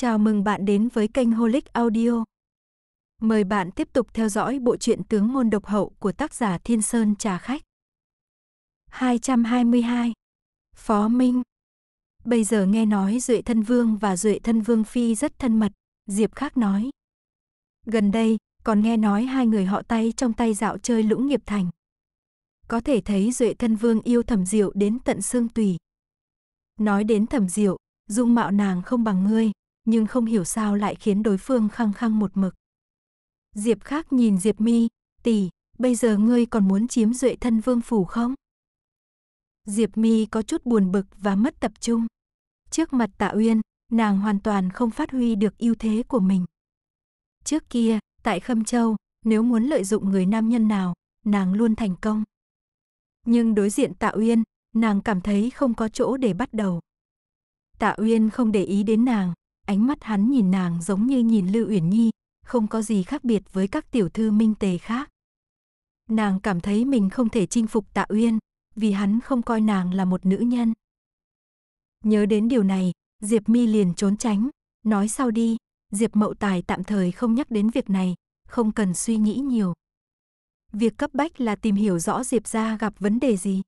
Chào mừng bạn đến với kênh Holic Audio. Mời bạn tiếp tục theo dõi bộ truyện tướng môn độc hậu của tác giả Thiên Sơn Trà Khách. 222. Phó Minh Bây giờ nghe nói Duệ Thân Vương và Duệ Thân Vương Phi rất thân mật, Diệp khắc nói. Gần đây, còn nghe nói hai người họ tay trong tay dạo chơi lũng nghiệp thành. Có thể thấy Duệ Thân Vương yêu thẩm diệu đến tận xương tùy. Nói đến thẩm diệu, dung mạo nàng không bằng ngươi, nhưng không hiểu sao lại khiến đối phương khăng khăng một mực. Diệp khác nhìn Diệp mi, tỷ, bây giờ ngươi còn muốn chiếm duệ thân vương phủ không? Diệp mi có chút buồn bực và mất tập trung. Trước mặt tạ uyên, nàng hoàn toàn không phát huy được ưu thế của mình. Trước kia, tại Khâm Châu, nếu muốn lợi dụng người nam nhân nào, nàng luôn thành công. Nhưng đối diện tạ uyên, nàng cảm thấy không có chỗ để bắt đầu. Tạ Uyên không để ý đến nàng, ánh mắt hắn nhìn nàng giống như nhìn Lưu Uyển Nhi, không có gì khác biệt với các tiểu thư minh tề khác. Nàng cảm thấy mình không thể chinh phục Tạ Uyên, vì hắn không coi nàng là một nữ nhân. Nhớ đến điều này, Diệp Mi liền trốn tránh, nói sau đi, Diệp Mậu Tài tạm thời không nhắc đến việc này, không cần suy nghĩ nhiều. Việc cấp bách là tìm hiểu rõ Diệp gia gặp vấn đề gì.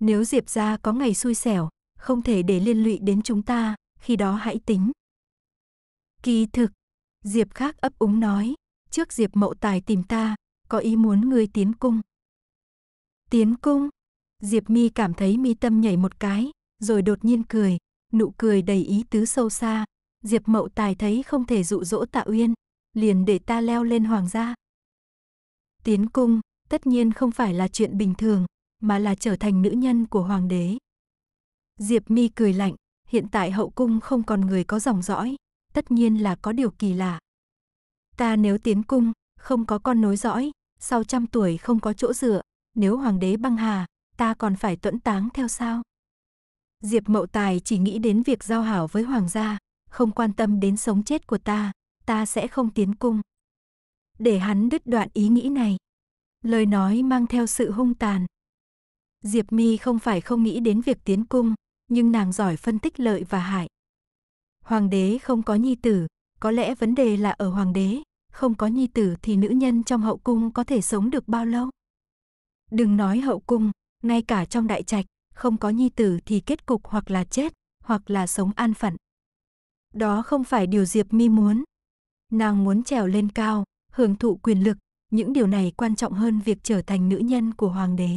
Nếu Diệp gia có ngày xui xẻo, không thể để liên lụy đến chúng ta, khi đó hãy tính. Kỳ thực, Diệp khác ấp úng nói, trước Diệp mậu tài tìm ta, có ý muốn ngươi tiến cung. Tiến cung? Diệp mi cảm thấy mi tâm nhảy một cái, rồi đột nhiên cười, nụ cười đầy ý tứ sâu xa. Diệp mậu tài thấy không thể dụ dỗ tạ uyên, liền để ta leo lên hoàng gia. Tiến cung, tất nhiên không phải là chuyện bình thường, mà là trở thành nữ nhân của hoàng đế. Diệp mi cười lạnh, hiện tại hậu cung không còn người có dòng dõi, tất nhiên là có điều kỳ lạ. Ta nếu tiến cung, không có con nối dõi, sau trăm tuổi không có chỗ dựa, nếu hoàng đế băng hà, ta còn phải tuẫn táng theo sao? Diệp Mậu Tài chỉ nghĩ đến việc giao hảo với hoàng gia, không quan tâm đến sống chết của ta, ta sẽ không tiến cung. Để hắn đứt đoạn ý nghĩ này. Lời nói mang theo sự hung tàn. Diệp Mi không phải không nghĩ đến việc tiến cung, nhưng nàng giỏi phân tích lợi và hại. Hoàng đế không có nhi tử, có lẽ vấn đề là ở hoàng đế, không có nhi tử thì nữ nhân trong hậu cung có thể sống được bao lâu? Đừng nói hậu cung, ngay cả trong đại trạch, không có nhi tử thì kết cục hoặc là chết, hoặc là sống an phận. Đó không phải điều Diệp Mi muốn. Nàng muốn trèo lên cao, hưởng thụ quyền lực, những điều này quan trọng hơn việc trở thành nữ nhân của hoàng đế.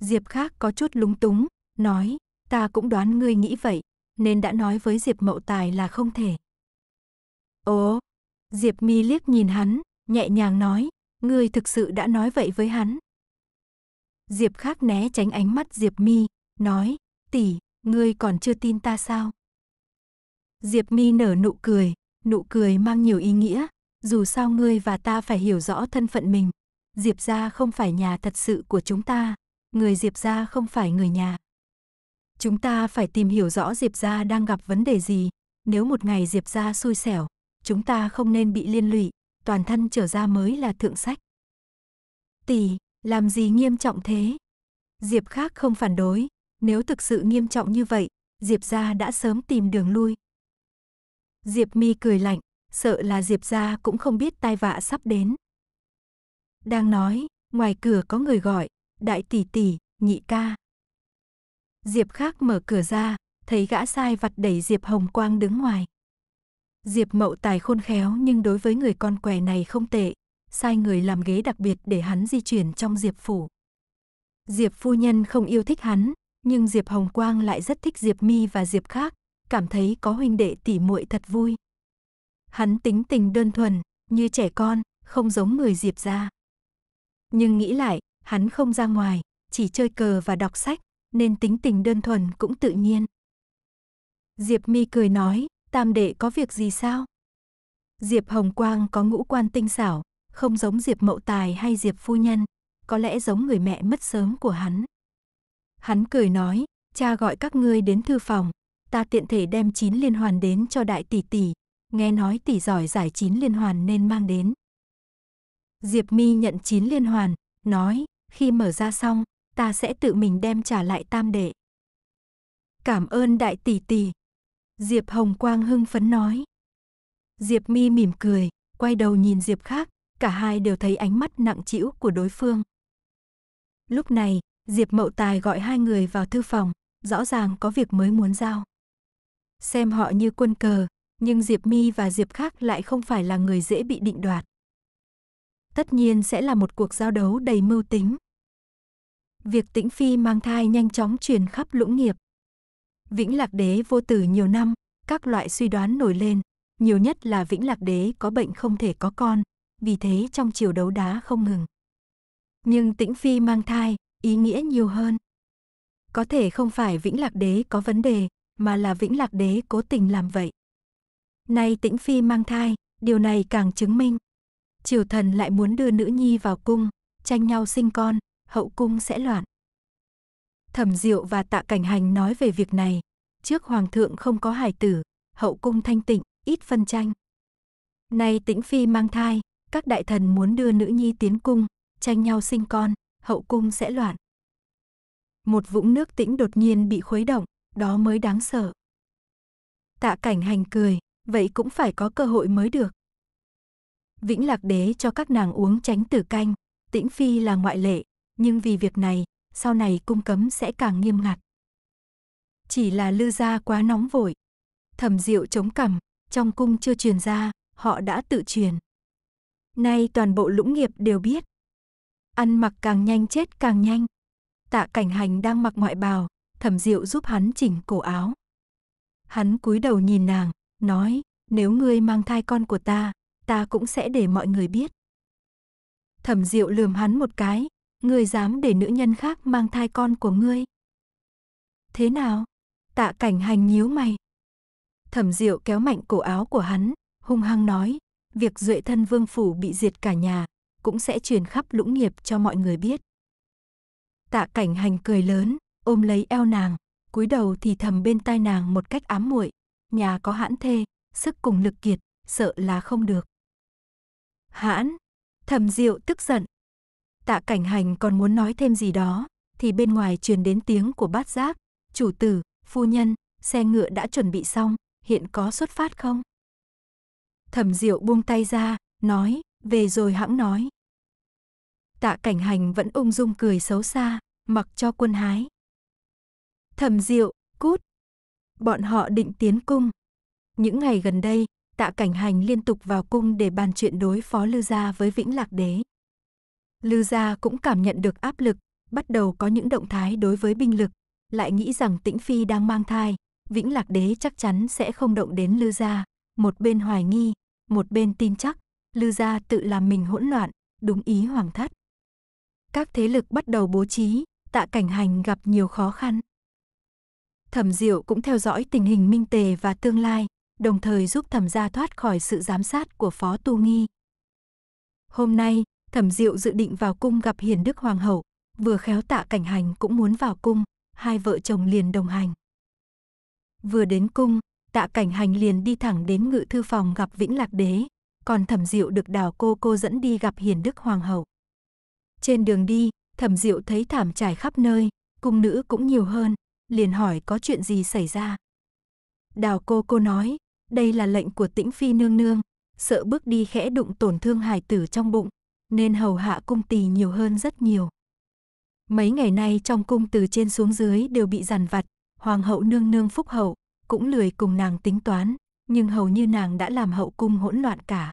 Diệp khác có chút lúng túng, nói, ta cũng đoán ngươi nghĩ vậy, nên đã nói với Diệp Mậu Tài là không thể. Ồ, Diệp Mi liếc nhìn hắn, nhẹ nhàng nói, ngươi thực sự đã nói vậy với hắn. Diệp khác né tránh ánh mắt Diệp Mi, nói, tỷ, ngươi còn chưa tin ta sao? Diệp Mi nở nụ cười, nụ cười mang nhiều ý nghĩa, dù sao ngươi và ta phải hiểu rõ thân phận mình. Diệp gia không phải nhà thật sự của chúng ta, người Diệp gia không phải người nhà. Chúng ta phải tìm hiểu rõ Diệp gia đang gặp vấn đề gì, nếu một ngày Diệp gia xui xẻo, chúng ta không nên bị liên lụy, toàn thân trở ra mới là thượng sách. Tỷ, làm gì nghiêm trọng thế? Diệp khác không phản đối, nếu thực sự nghiêm trọng như vậy, Diệp gia đã sớm tìm đường lui. Diệp Mi cười lạnh, sợ là Diệp gia cũng không biết tai vạ sắp đến. Đang nói, ngoài cửa có người gọi, đại tỷ tỷ, nhị ca. Diệp khác mở cửa ra, thấy gã sai vặt đẩy Diệp Hồng Quang đứng ngoài. Diệp Mậu Tài khôn khéo nhưng đối với người con què này không tệ, sai người làm ghế đặc biệt để hắn di chuyển trong Diệp phủ. Diệp phu nhân không yêu thích hắn, nhưng Diệp Hồng Quang lại rất thích Diệp Mi và Diệp khác, cảm thấy có huynh đệ tỉ muội thật vui. Hắn tính tình đơn thuần, như trẻ con, không giống người Diệp gia. Nhưng nghĩ lại, hắn không ra ngoài, chỉ chơi cờ và đọc sách, nên tính tình đơn thuần cũng tự nhiên. Diệp Mi cười nói, tam đệ có việc gì sao? Diệp Hồng Quang có ngũ quan tinh xảo, không giống Diệp Mậu Tài hay Diệp Phu Nhân, có lẽ giống người mẹ mất sớm của hắn. Hắn cười nói, cha gọi các ngươi đến thư phòng, ta tiện thể đem chín liên hoàn đến cho đại tỷ tỷ, nghe nói tỷ giỏi giải chín liên hoàn nên mang đến. Diệp Mi nhận chín liên hoàn, nói, khi mở ra xong, ta sẽ tự mình đem trả lại tam đệ. Cảm ơn đại tỷ tỷ. Diệp Hồng Quang hưng phấn nói. Diệp Mi mỉm cười, quay đầu nhìn Diệp khác, cả hai đều thấy ánh mắt nặng trĩu của đối phương. Lúc này, Diệp Mậu Tài gọi hai người vào thư phòng, rõ ràng có việc mới muốn giao. Xem họ như quân cờ, nhưng Diệp Mi và Diệp khác lại không phải là người dễ bị định đoạt. Tất nhiên sẽ là một cuộc giao đấu đầy mưu tính. Việc Tĩnh Phi mang thai nhanh chóng truyền khắp lũng nghiệp. Vĩnh Lạc Đế vô tử nhiều năm, các loại suy đoán nổi lên, nhiều nhất là Vĩnh Lạc Đế có bệnh không thể có con, vì thế trong chiều đấu đá không ngừng. Nhưng Tĩnh Phi mang thai, ý nghĩa nhiều hơn. Có thể không phải Vĩnh Lạc Đế có vấn đề, mà là Vĩnh Lạc Đế cố tình làm vậy. Nay Tĩnh Phi mang thai, điều này càng chứng minh. Triều thần lại muốn đưa nữ nhi vào cung, tranh nhau sinh con, hậu cung sẽ loạn. Thẩm Diệu và Tạ Cảnh Hành nói về việc này, trước hoàng thượng không có hài tử, hậu cung thanh tịnh, ít phân tranh. Nay Tĩnh Phi mang thai, các đại thần muốn đưa nữ nhi tiến cung, tranh nhau sinh con, hậu cung sẽ loạn. Một vũng nước tĩnh đột nhiên bị khuấy động, đó mới đáng sợ. Tạ cảnh hành cười, vậy cũng phải có cơ hội mới được. Vĩnh Lạc Đế cho các nàng uống tránh tử canh, tĩnh phi là ngoại lệ, nhưng vì việc này, sau này cung cấm sẽ càng nghiêm ngặt. Chỉ là lư gia quá nóng vội. Thẩm diệu chống cằm, trong cung chưa truyền ra, họ đã tự truyền. Nay toàn bộ lũng nghiệp đều biết. Ăn mặc càng nhanh chết càng nhanh. Tạ cảnh hành đang mặc ngoại bào, thẩm diệu giúp hắn chỉnh cổ áo. Hắn cúi đầu nhìn nàng, nói, nếu ngươi mang thai con của ta, ta cũng sẽ để mọi người biết. Thẩm diệu lườm hắn một cái, ngươi dám để nữ nhân khác mang thai con của ngươi. Thế nào? Tạ cảnh hành nhíu mày. Thẩm diệu kéo mạnh cổ áo của hắn, hung hăng nói, việc duệ thân vương phủ bị diệt cả nhà, cũng sẽ truyền khắp lũng nghiệp cho mọi người biết. Tạ cảnh hành cười lớn, ôm lấy eo nàng, cúi đầu thì thầm bên tai nàng một cách ám muội, nhà có hãn thê, sức cùng lực kiệt, sợ là không được. Hãn, thầm diệu tức giận. Tạ cảnh hành còn muốn nói thêm gì đó, thì bên ngoài truyền đến tiếng của bát giác, chủ tử, phu nhân, xe ngựa đã chuẩn bị xong, hiện có xuất phát không? Thẩm Diệu buông tay ra, nói, về rồi hãng nói. Tạ cảnh hành vẫn ung dung cười xấu xa, mặc cho quân hái. Thẩm Diệu, cút. Bọn họ định tiến cung. Những ngày gần đây, tạ cảnh hành liên tục vào cung để bàn chuyện đối phó Lư Gia với Vĩnh Lạc Đế. Lư Gia cũng cảm nhận được áp lực, bắt đầu có những động thái đối với binh lực, lại nghĩ rằng Tĩnh Phi đang mang thai, Vĩnh Lạc Đế chắc chắn sẽ không động đến Lư Gia. Một bên hoài nghi, một bên tin chắc, Lư Gia tự làm mình hỗn loạn, đúng ý hoàng thất. Các thế lực bắt đầu bố trí, tạ cảnh hành gặp nhiều khó khăn. Thẩm Diệu cũng theo dõi tình hình minh tề và tương lai, đồng thời giúp thẩm gia thoát khỏi sự giám sát của Phó Tu Nghi. Hôm nay, thẩm Diệu dự định vào cung gặp Hiền Đức Hoàng hậu, vừa khéo tạ cảnh hành cũng muốn vào cung, hai vợ chồng liền đồng hành. Vừa đến cung, tạ cảnh hành liền đi thẳng đến ngự thư phòng gặp Vĩnh Lạc Đế, còn thẩm Diệu được đào cô cô dẫn đi gặp Hiền Đức Hoàng hậu. Trên đường đi, thẩm Diệu thấy thảm trải khắp nơi, cung nữ cũng nhiều hơn, liền hỏi có chuyện gì xảy ra. Đào cô cô nói, đây là lệnh của tĩnh phi nương nương, sợ bước đi khẽ đụng tổn thương hài tử trong bụng, nên hầu hạ cung tỳ nhiều hơn rất nhiều. Mấy ngày nay trong cung từ trên xuống dưới đều bị giàn vặt, hoàng hậu nương nương phúc hậu, cũng lười cùng nàng tính toán, nhưng hầu như nàng đã làm hậu cung hỗn loạn cả.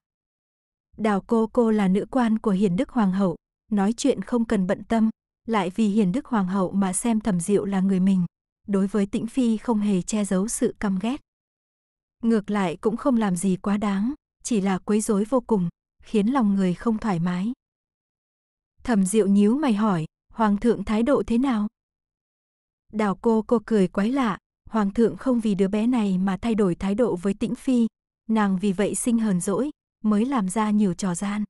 Đào cô cô là nữ quan của hiền đức hoàng hậu, nói chuyện không cần bận tâm, lại vì hiền đức hoàng hậu mà xem thẩm diệu là người mình, đối với tĩnh phi không hề che giấu sự căm ghét. Ngược lại cũng không làm gì quá đáng, chỉ là quấy rối vô cùng, khiến lòng người không thoải mái. Thẩm Diệu nhíu mày hỏi, Hoàng thượng thái độ thế nào? Đào cô cô cười quái lạ, Hoàng thượng không vì đứa bé này mà thay đổi thái độ với tĩnh phi, nàng vì vậy sinh hờn dỗi, mới làm ra nhiều trò gian.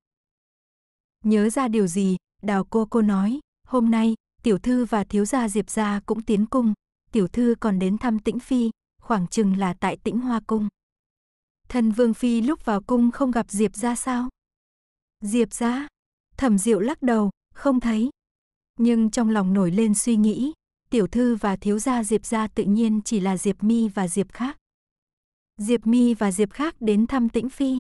Nhớ ra điều gì, đào cô cô nói, hôm nay, tiểu thư và thiếu gia Diệp gia cũng tiến cung, tiểu thư còn đến thăm tĩnh phi, khoảng chừng là tại tĩnh hoa cung. Thần vương phi lúc vào cung không gặp Diệp gia sao? Diệp gia? Thẩm diệu lắc đầu, không thấy. Nhưng trong lòng nổi lên suy nghĩ, tiểu thư và thiếu gia Diệp gia tự nhiên chỉ là Diệp mi và Diệp khác. Diệp Mi và Diệp khác đến thăm Tĩnh Phi.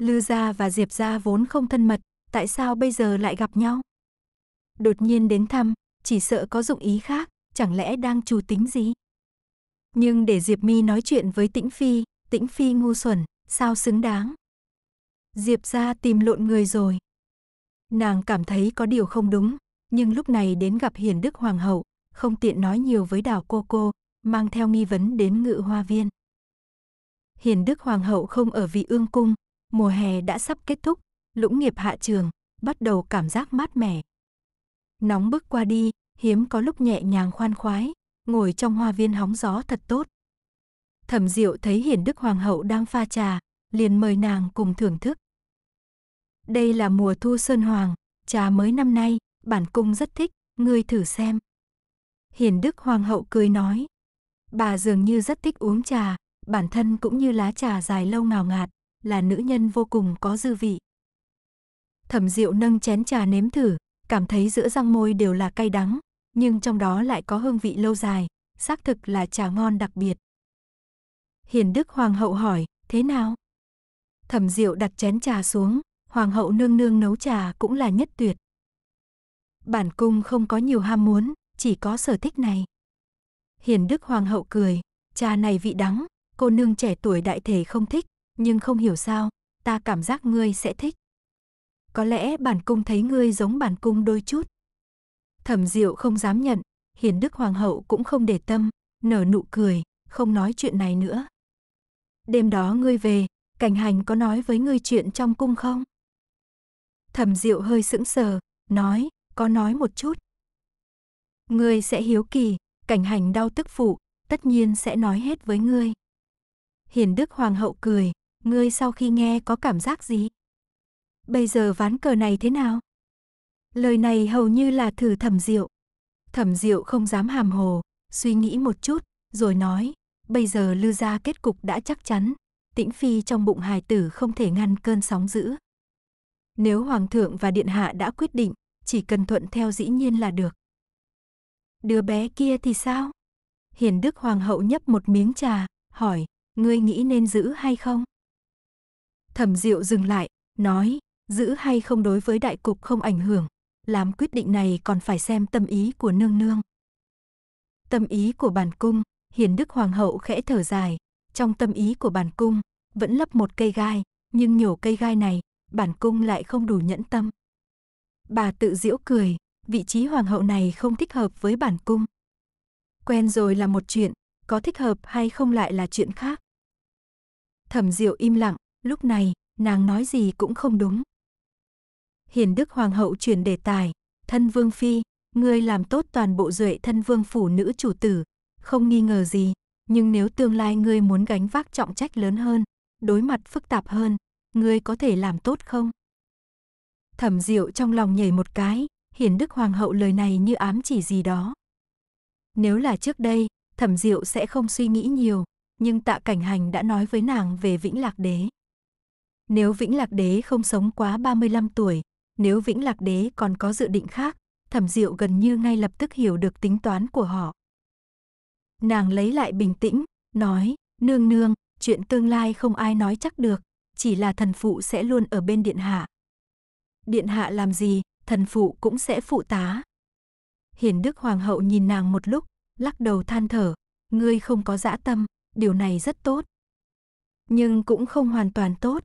Lư gia và Diệp gia vốn không thân mật, tại sao bây giờ lại gặp nhau? Đột nhiên đến thăm, chỉ sợ có dụng ý khác, chẳng lẽ đang chủ tính gì? Nhưng để Diệp Mi nói chuyện với Tĩnh Phi, Tĩnh Phi ngu xuẩn, sao xứng đáng? Diệp gia tìm lộn người rồi. Nàng cảm thấy có điều không đúng, nhưng lúc này đến gặp Hiền Đức Hoàng hậu, không tiện nói nhiều với đào cô cô, mang theo nghi vấn đến ngự hoa viên. Hiền Đức Hoàng hậu không ở vị ương cung, mùa hè đã sắp kết thúc, lũng nghiệp hạ trường, bắt đầu cảm giác mát mẻ. Nóng bức qua đi, hiếm có lúc nhẹ nhàng khoan khoái, ngồi trong hoa viên hóng gió thật tốt. Thẩm Diệu thấy Hiền Đức Hoàng hậu đang pha trà, liền mời nàng cùng thưởng thức. Đây là mùa thu sơn hoàng, trà mới năm nay, bản cung rất thích, ngươi thử xem. Hiền Đức Hoàng hậu cười nói. Bà dường như rất thích uống trà, bản thân cũng như lá trà dài lâu ngào ngạt, là nữ nhân vô cùng có dư vị. Thẩm Diệu nâng chén trà nếm thử, cảm thấy giữa răng môi đều là cay đắng, nhưng trong đó lại có hương vị lâu dài, xác thực là trà ngon đặc biệt. Hiền Đức Hoàng hậu hỏi, thế nào? Thẩm Diệu đặt chén trà xuống, Hoàng hậu nương nương nấu trà cũng là nhất tuyệt. Bản cung không có nhiều ham muốn, chỉ có sở thích này. Hiền Đức Hoàng hậu cười, trà này vị đắng, cô nương trẻ tuổi đại thể không thích, nhưng không hiểu sao, ta cảm giác ngươi sẽ thích. Có lẽ bản cung thấy ngươi giống bản cung đôi chút. Thẩm Diệu không dám nhận, Hiền Đức Hoàng hậu cũng không để tâm, nở nụ cười, không nói chuyện này nữa. Đêm đó ngươi về, cảnh hành có nói với ngươi chuyện trong cung không? Thẩm Diệu hơi sững sờ, nói, có nói một chút. Ngươi sẽ hiếu kỳ, cảnh hành đau tức phụ, tất nhiên sẽ nói hết với ngươi. Hiền Đức Hoàng hậu cười, ngươi sau khi nghe có cảm giác gì? Bây giờ ván cờ này thế nào? Lời này hầu như là thử thẩm diệu. Thẩm diệu không dám hàm hồ, suy nghĩ một chút, rồi nói, bây giờ lư gia kết cục đã chắc chắn, tĩnh phi trong bụng hài tử không thể ngăn cơn sóng dữ. Nếu hoàng thượng và điện hạ đã quyết định, chỉ cần thuận theo dĩ nhiên là được. Đứa bé kia thì sao? Hiền Đức Hoàng hậu nhấp một miếng trà, hỏi, ngươi nghĩ nên giữ hay không? Thẩm Diệu dừng lại, nói, giữ hay không đối với đại cục không ảnh hưởng, làm quyết định này còn phải xem tâm ý của nương nương. Tâm ý của bản cung, Hiền Đức Hoàng hậu khẽ thở dài, trong tâm ý của bản cung, vẫn lấp một cây gai, nhưng nhổ cây gai này, bản cung lại không đủ nhẫn tâm. Bà tự giễu cười, vị trí hoàng hậu này không thích hợp với bản cung. Quen rồi là một chuyện, có thích hợp hay không lại là chuyện khác. Thẩm Diệu im lặng, lúc này, nàng nói gì cũng không đúng. Hiền Đức Hoàng hậu chuyển đề tài, thân vương phi, ngươi làm tốt toàn bộ duệ thân vương phủ nữ chủ tử, không nghi ngờ gì, nhưng nếu tương lai ngươi muốn gánh vác trọng trách lớn hơn, đối mặt phức tạp hơn, ngươi có thể làm tốt không? Thẩm Diệu trong lòng nhảy một cái, hiển Đức Hoàng hậu lời này như ám chỉ gì đó. Nếu là trước đây, Thẩm Diệu sẽ không suy nghĩ nhiều, nhưng Tạ Cảnh Hành đã nói với nàng về Vĩnh Lạc Đế. Nếu Vĩnh Lạc Đế không sống quá 35 tuổi, nếu Vĩnh Lạc Đế còn có dự định khác, Thẩm Diệu gần như ngay lập tức hiểu được tính toán của họ. Nàng lấy lại bình tĩnh, nói, nương nương, chuyện tương lai không ai nói chắc được, chỉ là thần phụ sẽ luôn ở bên điện hạ. Điện hạ làm gì, thần phụ cũng sẽ phụ tá. Hiền Đức Hoàng hậu nhìn nàng một lúc, lắc đầu than thở, ngươi không có dã tâm, điều này rất tốt. Nhưng cũng không hoàn toàn tốt.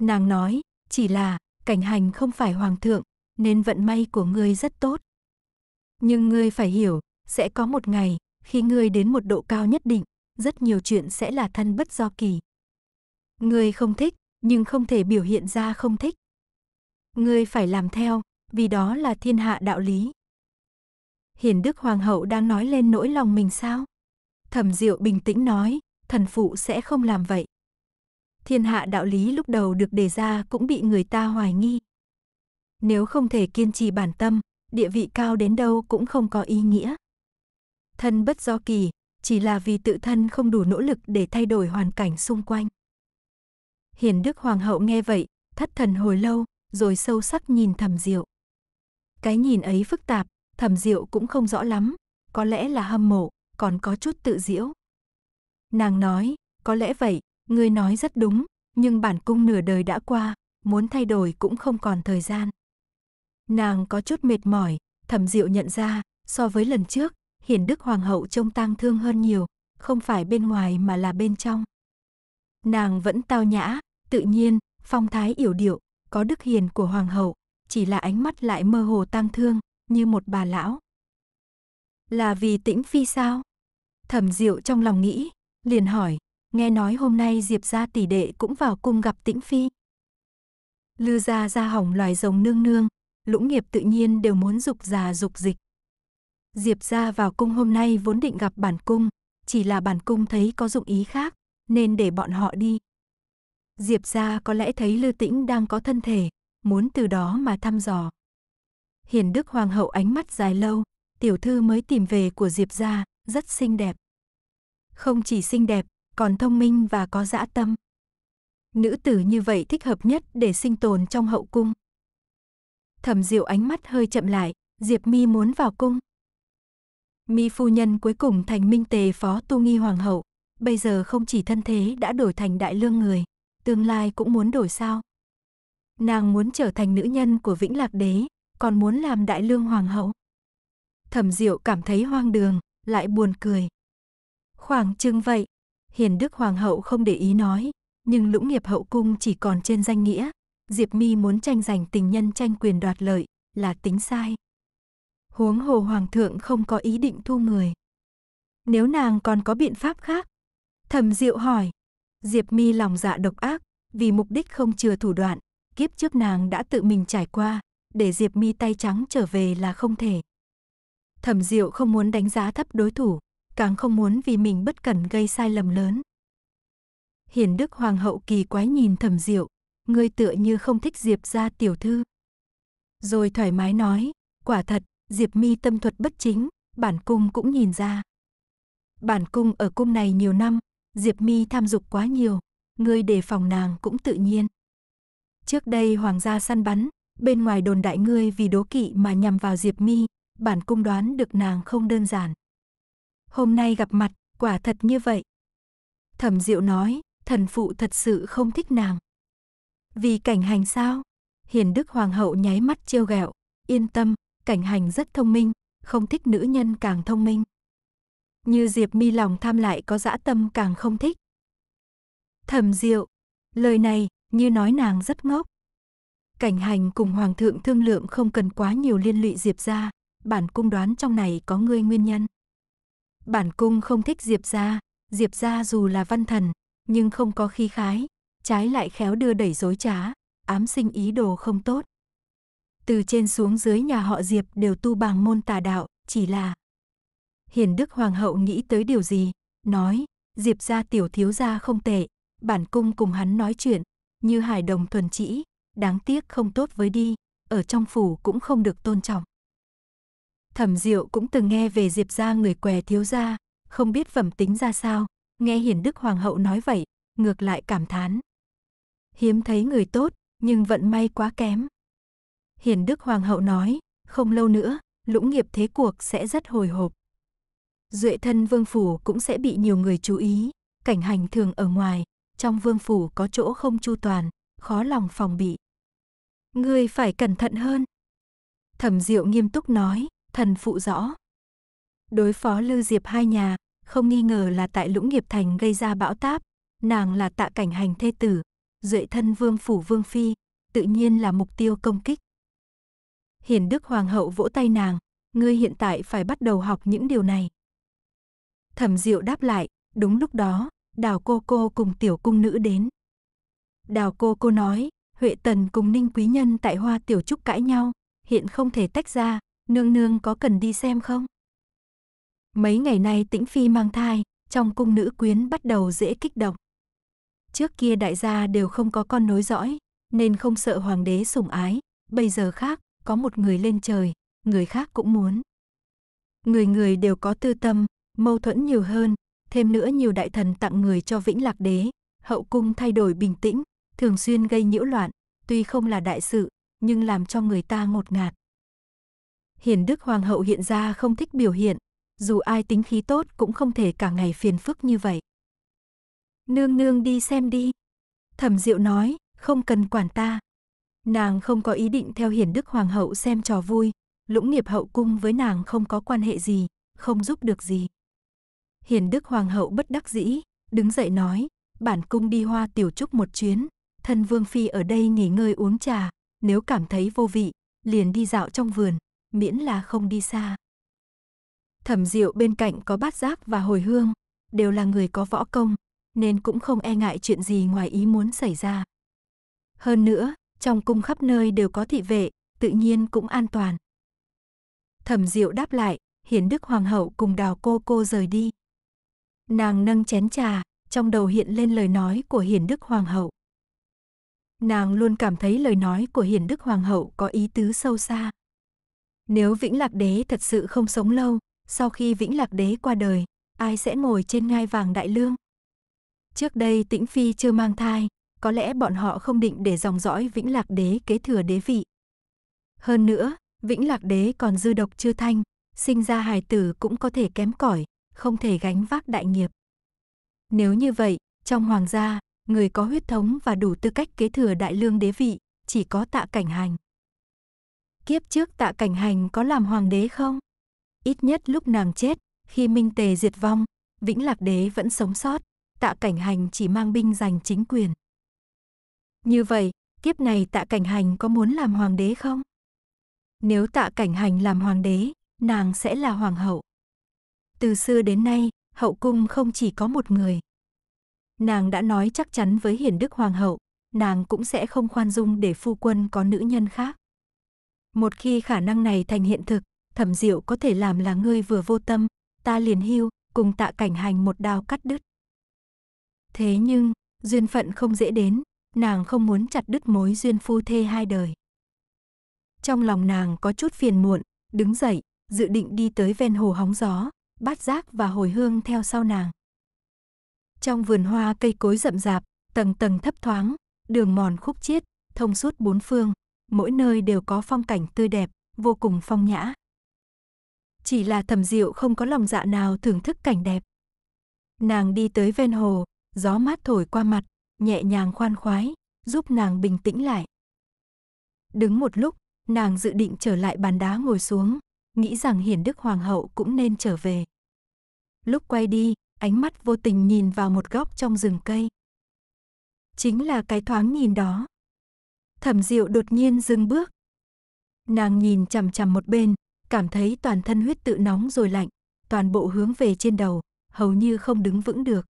Nàng nói, chỉ là, cảnh hành không phải hoàng thượng, nên vận may của ngươi rất tốt. Nhưng ngươi phải hiểu, sẽ có một ngày, khi ngươi đến một độ cao nhất định, rất nhiều chuyện sẽ là thân bất do kỳ. Ngươi không thích, nhưng không thể biểu hiện ra không thích. Ngươi phải làm theo, vì đó là thiên hạ đạo lý. Hiền Đức Hoàng hậu đang nói lên nỗi lòng mình sao? Thẩm Diệu bình tĩnh nói, thần phụ sẽ không làm vậy. Thiên hạ đạo lý lúc đầu được đề ra cũng bị người ta hoài nghi. Nếu không thể kiên trì bản tâm, địa vị cao đến đâu cũng không có ý nghĩa. Thân bất do kỳ, chỉ là vì tự thân không đủ nỗ lực để thay đổi hoàn cảnh xung quanh. Hiền Đức Hoàng hậu nghe vậy, thất thần hồi lâu, rồi sâu sắc nhìn Thẩm Diệu. Cái nhìn ấy phức tạp, Thẩm Diệu cũng không rõ lắm, có lẽ là hâm mộ, còn có chút tự diễu. Nàng nói, có lẽ vậy, ngươi nói rất đúng, nhưng bản cung nửa đời đã qua, muốn thay đổi cũng không còn thời gian. Nàng có chút mệt mỏi, thẩm diệu nhận ra, so với lần trước, hiển đức hoàng hậu trông tang thương hơn nhiều, không phải bên ngoài mà là bên trong. Nàng vẫn tao nhã, tự nhiên, phong thái yểu điệu, có đức hiền của hoàng hậu, chỉ là ánh mắt lại mơ hồ tang thương, như một bà lão. Là vì tĩnh phi sao? Thẩm diệu trong lòng nghĩ, liền hỏi, nghe nói hôm nay Diệp gia tỷ đệ cũng vào cung gặp tĩnh phi. Lư gia ra hỏng loài rồng nương nương, lũng nghiệp tự nhiên đều muốn dục già dục dịch. Diệp gia vào cung hôm nay vốn định gặp bản cung, chỉ là bản cung thấy có dụng ý khác, nên để bọn họ đi. Diệp gia có lẽ thấy Lư Tĩnh đang có thân thể, muốn từ đó mà thăm dò. Hiền Đức Hoàng hậu ánh mắt dài lâu, tiểu thư mới tìm về của Diệp gia, rất xinh đẹp. Không chỉ xinh đẹp, còn thông minh và có dã tâm. Nữ tử như vậy thích hợp nhất để sinh tồn trong hậu cung. Thẩm Diệu ánh mắt hơi chậm lại, Diệp Mi muốn vào cung. Mi phu nhân cuối cùng thành minh tề phó tu nghi hoàng hậu, bây giờ không chỉ thân thế đã đổi thành đại lương người, tương lai cũng muốn đổi sao. Nàng muốn trở thành nữ nhân của Vĩnh Lạc Đế, còn muốn làm đại lương hoàng hậu. Thẩm Diệu cảm thấy hoang đường, lại buồn cười. Khoảng chừng vậy, Hiền Đức Hoàng hậu không để ý nói, nhưng lũng nghiệp hậu cung chỉ còn trên danh nghĩa, Diệp Mi muốn tranh giành tình nhân tranh quyền đoạt lợi, là tính sai. Huống hồ Hoàng thượng không có ý định thu người. Nếu nàng còn có biện pháp khác? Thẩm Diệu hỏi. Diệp Mi lòng dạ độc ác, vì mục đích không chừa thủ đoạn, kiếp trước nàng đã tự mình trải qua, để Diệp Mi tay trắng trở về là không thể. Thẩm Diệu không muốn đánh giá thấp đối thủ, càng không muốn vì mình bất cẩn gây sai lầm lớn. Hiền Đức Hoàng hậu kỳ quái nhìn Thẩm Diệu, ngươi tựa như không thích Diệp gia tiểu thư. Rồi thoải mái nói, quả thật, Diệp Mi tâm thuật bất chính, bản cung cũng nhìn ra. Bản cung ở cung này nhiều năm, Diệp Mi tham dục quá nhiều, ngươi đề phòng nàng cũng tự nhiên. Trước đây hoàng gia săn bắn, bên ngoài đồn đại ngươi vì đố kỵ mà nhằm vào Diệp Mi, bản cung đoán được nàng không đơn giản. Hôm nay gặp mặt, quả thật như vậy. Thẩm Diệu nói, thần phụ thật sự không thích nàng. Vì cảnh hành sao? Hiền Đức Hoàng hậu nháy mắt trêu ghẹo, yên tâm, cảnh hành rất thông minh, không thích nữ nhân càng thông minh. Như Diệp Mi lòng tham lại có dã tâm càng không thích. Thẩm Diệu, lời này như nói nàng rất ngốc. Cảnh hành cùng hoàng thượng thương lượng không cần quá nhiều liên lụy Diệp gia, bản cung đoán trong này có ngươi nguyên nhân. Bản cung không thích Diệp gia, Diệp gia dù là văn thần, nhưng không có khí khái, trái lại khéo đưa đẩy dối trá, ám sinh ý đồ không tốt. Từ trên xuống dưới nhà họ Diệp đều tu bằng môn tà đạo, chỉ là Hiền Đức Hoàng hậu nghĩ tới điều gì, nói, Diệp gia tiểu thiếu gia không tệ, bản cung cùng hắn nói chuyện, như hải đồng thuần chỉ, đáng tiếc không tốt với đi, ở trong phủ cũng không được tôn trọng. Thẩm Diệu cũng từng nghe về Diệp gia người què thiếu gia, không biết phẩm tính ra sao, nghe Hiền Đức Hoàng hậu nói vậy, ngược lại cảm thán. Hiếm thấy người tốt, nhưng vận may quá kém. Hiền Đức Hoàng hậu nói, không lâu nữa, lũng nghiệp thế cuộc sẽ rất hồi hộp. Duệ thân vương phủ cũng sẽ bị nhiều người chú ý, cảnh hành thường ở ngoài, trong vương phủ có chỗ không chu toàn, khó lòng phòng bị. Ngươi phải cẩn thận hơn. Thẩm Diệu nghiêm túc nói, thần phụ rõ. Đối phó Lư Diệp hai nhà, không nghi ngờ là tại Lũng Nghiệp Thành gây ra bão táp, nàng là tạ cảnh hành thê tử, duệ thân vương phủ vương phi, tự nhiên là mục tiêu công kích. Hiền Đức Hoàng hậu vỗ tay nàng, ngươi hiện tại phải bắt đầu học những điều này. Thẩm Diệu đáp lại, đúng lúc đó, Đào cô cô cùng tiểu cung nữ đến. Đào cô cô nói, Huệ Tần cùng Ninh Quý Nhân tại Hoa Tiểu Trúc cãi nhau, hiện không thể tách ra, nương nương có cần đi xem không? Mấy ngày nay Tĩnh Phi mang thai, trong cung nữ quyến bắt đầu dễ kích động. Trước kia đại gia đều không có con nối dõi, nên không sợ hoàng đế sủng ái, bây giờ khác, có một người lên trời, người khác cũng muốn. Người người đều có tư tâm, mâu thuẫn nhiều hơn, thêm nữa nhiều đại thần tặng người cho Vĩnh Lạc Đế, hậu cung thay đổi bình tĩnh, thường xuyên gây nhiễu loạn, tuy không là đại sự, nhưng làm cho người ta ngột ngạt. Hiền Đức Hoàng hậu hiện ra không thích biểu hiện, dù ai tính khí tốt cũng không thể cả ngày phiền phức như vậy. Nương nương đi xem đi. Thẩm Diệu nói, không cần quản ta. Nàng không có ý định theo hiển đức hoàng hậu xem trò vui, lũng nghiệp hậu cung với nàng không có quan hệ gì, không giúp được gì. Hiển đức hoàng hậu bất đắc dĩ, đứng dậy nói, bản cung đi hoa tiểu trúc một chuyến, thân vương phi ở đây nghỉ ngơi uống trà, nếu cảm thấy vô vị, liền đi dạo trong vườn, miễn là không đi xa. Thẩm Diệu bên cạnh có bát giác và hồi hương, đều là người có võ công, nên cũng không e ngại chuyện gì ngoài ý muốn xảy ra. Hơn nữa, trong cung khắp nơi đều có thị vệ, tự nhiên cũng an toàn. Thẩm Diệu đáp lại, Hiển Đức Hoàng hậu cùng đào cô cô rời đi. Nàng nâng chén trà, trong đầu hiện lên lời nói của Hiển Đức Hoàng hậu. Nàng luôn cảm thấy lời nói của Hiển Đức Hoàng hậu có ý tứ sâu xa. Nếu Vĩnh Lạc Đế thật sự không sống lâu, sau khi Vĩnh Lạc Đế qua đời, ai sẽ ngồi trên ngai vàng đại lương? Trước đây Tĩnh Phi chưa mang thai, có lẽ bọn họ không định để dòng dõi Vĩnh Lạc Đế kế thừa đế vị. Hơn nữa, Vĩnh Lạc Đế còn dư độc chưa thanh, sinh ra hài tử cũng có thể kém cỏi, không thể gánh vác đại nghiệp. Nếu như vậy, trong hoàng gia, người có huyết thống và đủ tư cách kế thừa đại lương đế vị, chỉ có tạ cảnh hành. Kiếp trước tạ cảnh hành có làm hoàng đế không? Ít nhất lúc nàng chết, khi Minh Tề diệt vong, Vĩnh Lạc Đế vẫn sống sót, tạ cảnh hành chỉ mang binh giành chính quyền. Như vậy, kiếp này tạ cảnh hành có muốn làm hoàng đế không? Nếu tạ cảnh hành làm hoàng đế, nàng sẽ là hoàng hậu. Từ xưa đến nay, hậu cung không chỉ có một người. Nàng đã nói chắc chắn với hiển đức hoàng hậu, nàng cũng sẽ không khoan dung để phu quân có nữ nhân khác. Một khi khả năng này thành hiện thực, thẩm diệu có thể làm là ngươi vừa vô tâm, ta liền hưu, cùng tạ cảnh hành một đao cắt đứt. Thế nhưng, duyên phận không dễ đến, nàng không muốn chặt đứt mối duyên phu thê hai đời. Trong lòng nàng có chút phiền muộn, đứng dậy, dự định đi tới ven hồ hóng gió, bát giác và hồi hương theo sau nàng. Trong vườn hoa cây cối rậm rạp, tầng tầng thấp thoáng, đường mòn khúc chiết, thông suốt bốn phương, mỗi nơi đều có phong cảnh tươi đẹp, vô cùng phong nhã. Chỉ là thầm diệu không có lòng dạ nào thưởng thức cảnh đẹp. Nàng đi tới ven hồ, gió mát thổi qua mặt, nhẹ nhàng khoan khoái, giúp nàng bình tĩnh lại. Đứng một lúc, nàng dự định trở lại bàn đá ngồi xuống, nghĩ rằng Hiển Đức Hoàng hậu cũng nên trở về. Lúc quay đi, ánh mắt vô tình nhìn vào một góc trong rừng cây. Chính là cái thoáng nhìn đó. Thẩm Diệu đột nhiên dừng bước. Nàng nhìn chằm chằm một bên, cảm thấy toàn thân huyết tự nóng rồi lạnh, toàn bộ hướng về trên đầu, hầu như không đứng vững được.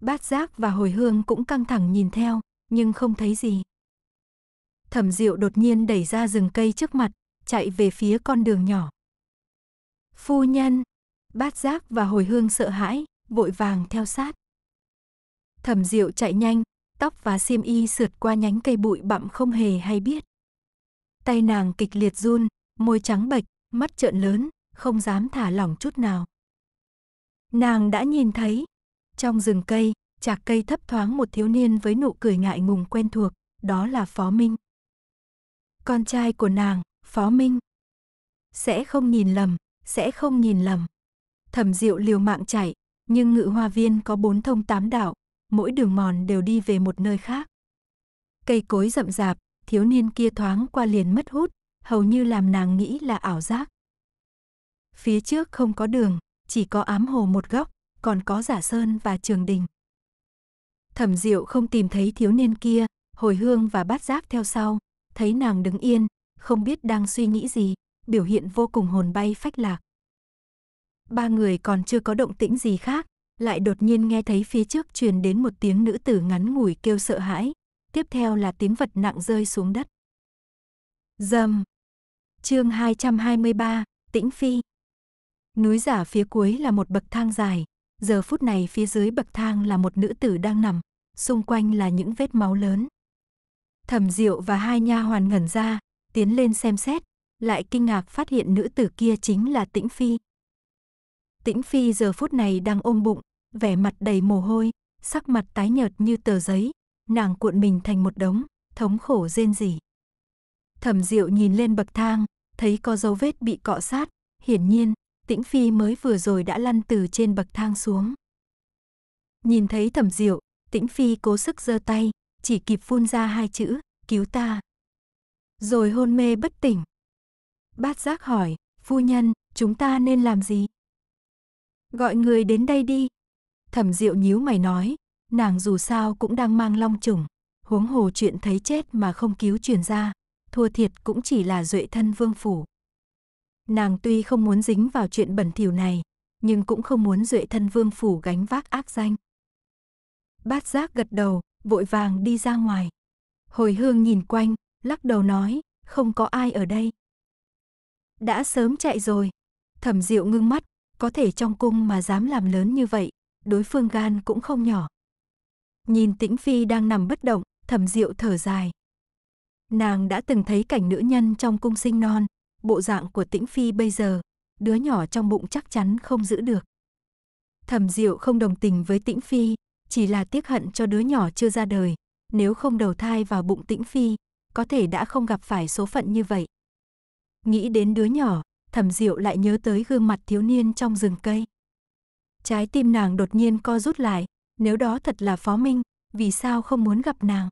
Bát giác và hồi hương cũng căng thẳng nhìn theo, nhưng không thấy gì. Thẩm Diệu đột nhiên đẩy ra rừng cây trước mặt, chạy về phía con đường nhỏ. Phu nhân, bát giác và hồi hương sợ hãi, vội vàng theo sát. Thẩm Diệu chạy nhanh, tóc và xiêm y sượt qua nhánh cây bụi bặm không hề hay biết. Tay nàng kịch liệt run, môi trắng bệch, mắt trợn lớn, không dám thả lỏng chút nào. Nàng đã nhìn thấy, trong rừng cây, chạc cây thấp thoáng một thiếu niên với nụ cười ngại ngùng quen thuộc, đó là Phó Minh. Con trai của nàng, Phó Minh. Sẽ không nhìn lầm, sẽ không nhìn lầm. Thẩm Diệu liều mạng chạy, nhưng ngự hoa viên có bốn thông tám đạo, mỗi đường mòn đều đi về một nơi khác. Cây cối rậm rạp, thiếu niên kia thoáng qua liền mất hút, hầu như làm nàng nghĩ là ảo giác. Phía trước không có đường, chỉ có ám hồ một góc, còn có giả sơn và trường đình. Thẩm Diệu không tìm thấy thiếu niên kia, hồi hương và bát giác theo sau, thấy nàng đứng yên, không biết đang suy nghĩ gì, biểu hiện vô cùng hồn bay phách lạc. Ba người còn chưa có động tĩnh gì khác, lại đột nhiên nghe thấy phía trước truyền đến một tiếng nữ tử ngắn ngủi kêu sợ hãi, tiếp theo là tiếng vật nặng rơi xuống đất. Dầm. Chương 223, Tĩnh Phi. Núi giả phía cuối là một bậc thang dài, giờ phút này phía dưới bậc thang là một nữ tử đang nằm, xung quanh là những vết máu lớn. Thẩm Diệu và hai nha hoàn ngẩn ra, tiến lên xem xét, lại kinh ngạc phát hiện nữ tử kia chính là Tĩnh Phi. Tĩnh Phi giờ phút này đang ôm bụng, vẻ mặt đầy mồ hôi, sắc mặt tái nhợt như tờ giấy, nàng cuộn mình thành một đống, thống khổ rên rỉ. Thẩm Diệu nhìn lên bậc thang, thấy có dấu vết bị cọ sát, hiển nhiên, Tĩnh Phi mới vừa rồi đã lăn từ trên bậc thang xuống. Nhìn thấy thẩm diệu, tĩnh phi cố sức giơ tay, chỉ kịp phun ra hai chữ, cứu ta. Rồi hôn mê bất tỉnh. Bát giác hỏi, phu nhân, chúng ta nên làm gì? Gọi người đến đây đi. Thẩm diệu nhíu mày nói, nàng dù sao cũng đang mang long trùng, huống hồ chuyện thấy chết mà không cứu truyền ra, thua thiệt cũng chỉ là duệ thân vương phủ. Nàng tuy không muốn dính vào chuyện bẩn thỉu này, nhưng cũng không muốn duệ thân vương phủ gánh vác ác danh. Bát giác gật đầu, vội vàng đi ra ngoài. Hồi hương nhìn quanh, lắc đầu nói, không có ai ở đây. Đã sớm chạy rồi. Thẩm diệu ngưng mắt, có thể trong cung mà dám làm lớn như vậy, đối phương gan cũng không nhỏ. Nhìn tĩnh phi đang nằm bất động, thẩm diệu thở dài. Nàng đã từng thấy cảnh nữ nhân trong cung sinh non, bộ dạng của tĩnh phi bây giờ, đứa nhỏ trong bụng chắc chắn không giữ được. Thẩm diệu không đồng tình với tĩnh phi, chỉ là tiếc hận cho đứa nhỏ chưa ra đời, nếu không đầu thai vào bụng tĩnh phi, có thể đã không gặp phải số phận như vậy. Nghĩ đến đứa nhỏ, thẩm diệu lại nhớ tới gương mặt thiếu niên trong rừng cây. Trái tim nàng đột nhiên co rút lại, nếu đó thật là Phó Minh, vì sao không muốn gặp nàng?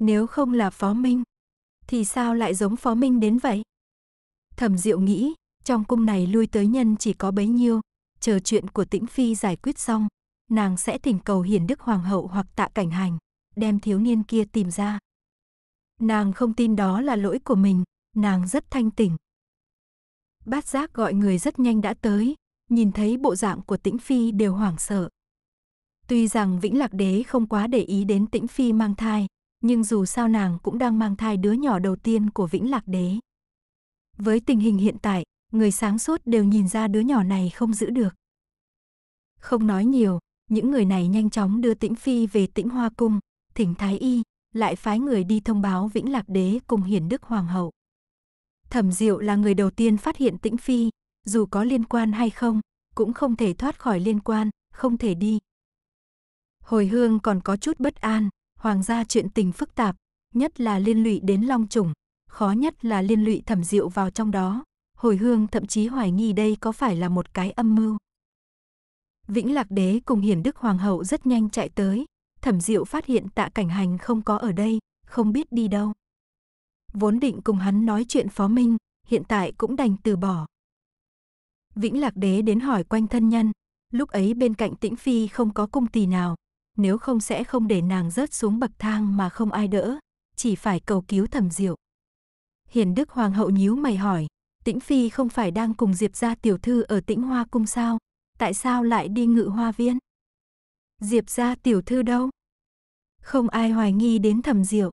Nếu không là Phó Minh, thì sao lại giống Phó Minh đến vậy? Thẩm Diệu nghĩ, trong cung này lui tới nhân chỉ có bấy nhiêu, chờ chuyện của Tĩnh Phi giải quyết xong, nàng sẽ thỉnh cầu hiển Đức Hoàng hậu hoặc Tạ Cảnh Hành, đem thiếu niên kia tìm ra. Nàng không tin đó là lỗi của mình, nàng rất thanh tỉnh. Bát giác gọi người rất nhanh đã tới, nhìn thấy bộ dạng của Tĩnh Phi đều hoảng sợ. Tuy rằng Vĩnh Lạc Đế không quá để ý đến Tĩnh Phi mang thai, nhưng dù sao nàng cũng đang mang thai đứa nhỏ đầu tiên của Vĩnh Lạc Đế. Với tình hình hiện tại, người sáng suốt đều nhìn ra đứa nhỏ này không giữ được. Không nói nhiều, những người này nhanh chóng đưa Tĩnh Phi về Tĩnh Hoa Cung, thỉnh Thái Y, lại phái người đi thông báo Vĩnh Lạc Đế cùng Hiển Đức Hoàng hậu. Thẩm Diệu là người đầu tiên phát hiện Tĩnh Phi, dù có liên quan hay không, cũng không thể thoát khỏi liên quan, không thể đi. Hồi hương còn có chút bất an, hoàng gia chuyện tình phức tạp, nhất là liên lụy đến Long Trùng, khó nhất là liên lụy Thẩm Diệu vào trong đó. Hồi hương thậm chí hoài nghi đây có phải là một cái âm mưu. Vĩnh Lạc Đế cùng Hiển Đức Hoàng hậu rất nhanh chạy tới, Thẩm Diệu phát hiện Tạ Cảnh Hành không có ở đây, không biết đi đâu. Vốn định cùng hắn nói chuyện Phó Minh, hiện tại cũng đành từ bỏ. Vĩnh Lạc Đế đến hỏi quanh thân nhân, lúc ấy bên cạnh Tĩnh Phi không có cung tỳ nào, nếu không sẽ không để nàng rớt xuống bậc thang mà không ai đỡ, chỉ phải cầu cứu Thẩm Diệu. Hiền Đức Hoàng hậu nhíu mày hỏi, Tĩnh Phi không phải đang cùng Diệp gia tiểu thư ở Tĩnh Hoa cung sao, tại sao lại đi ngự hoa viên? Diệp gia tiểu thư đâu? Không ai hoài nghi đến Thẩm Diệu.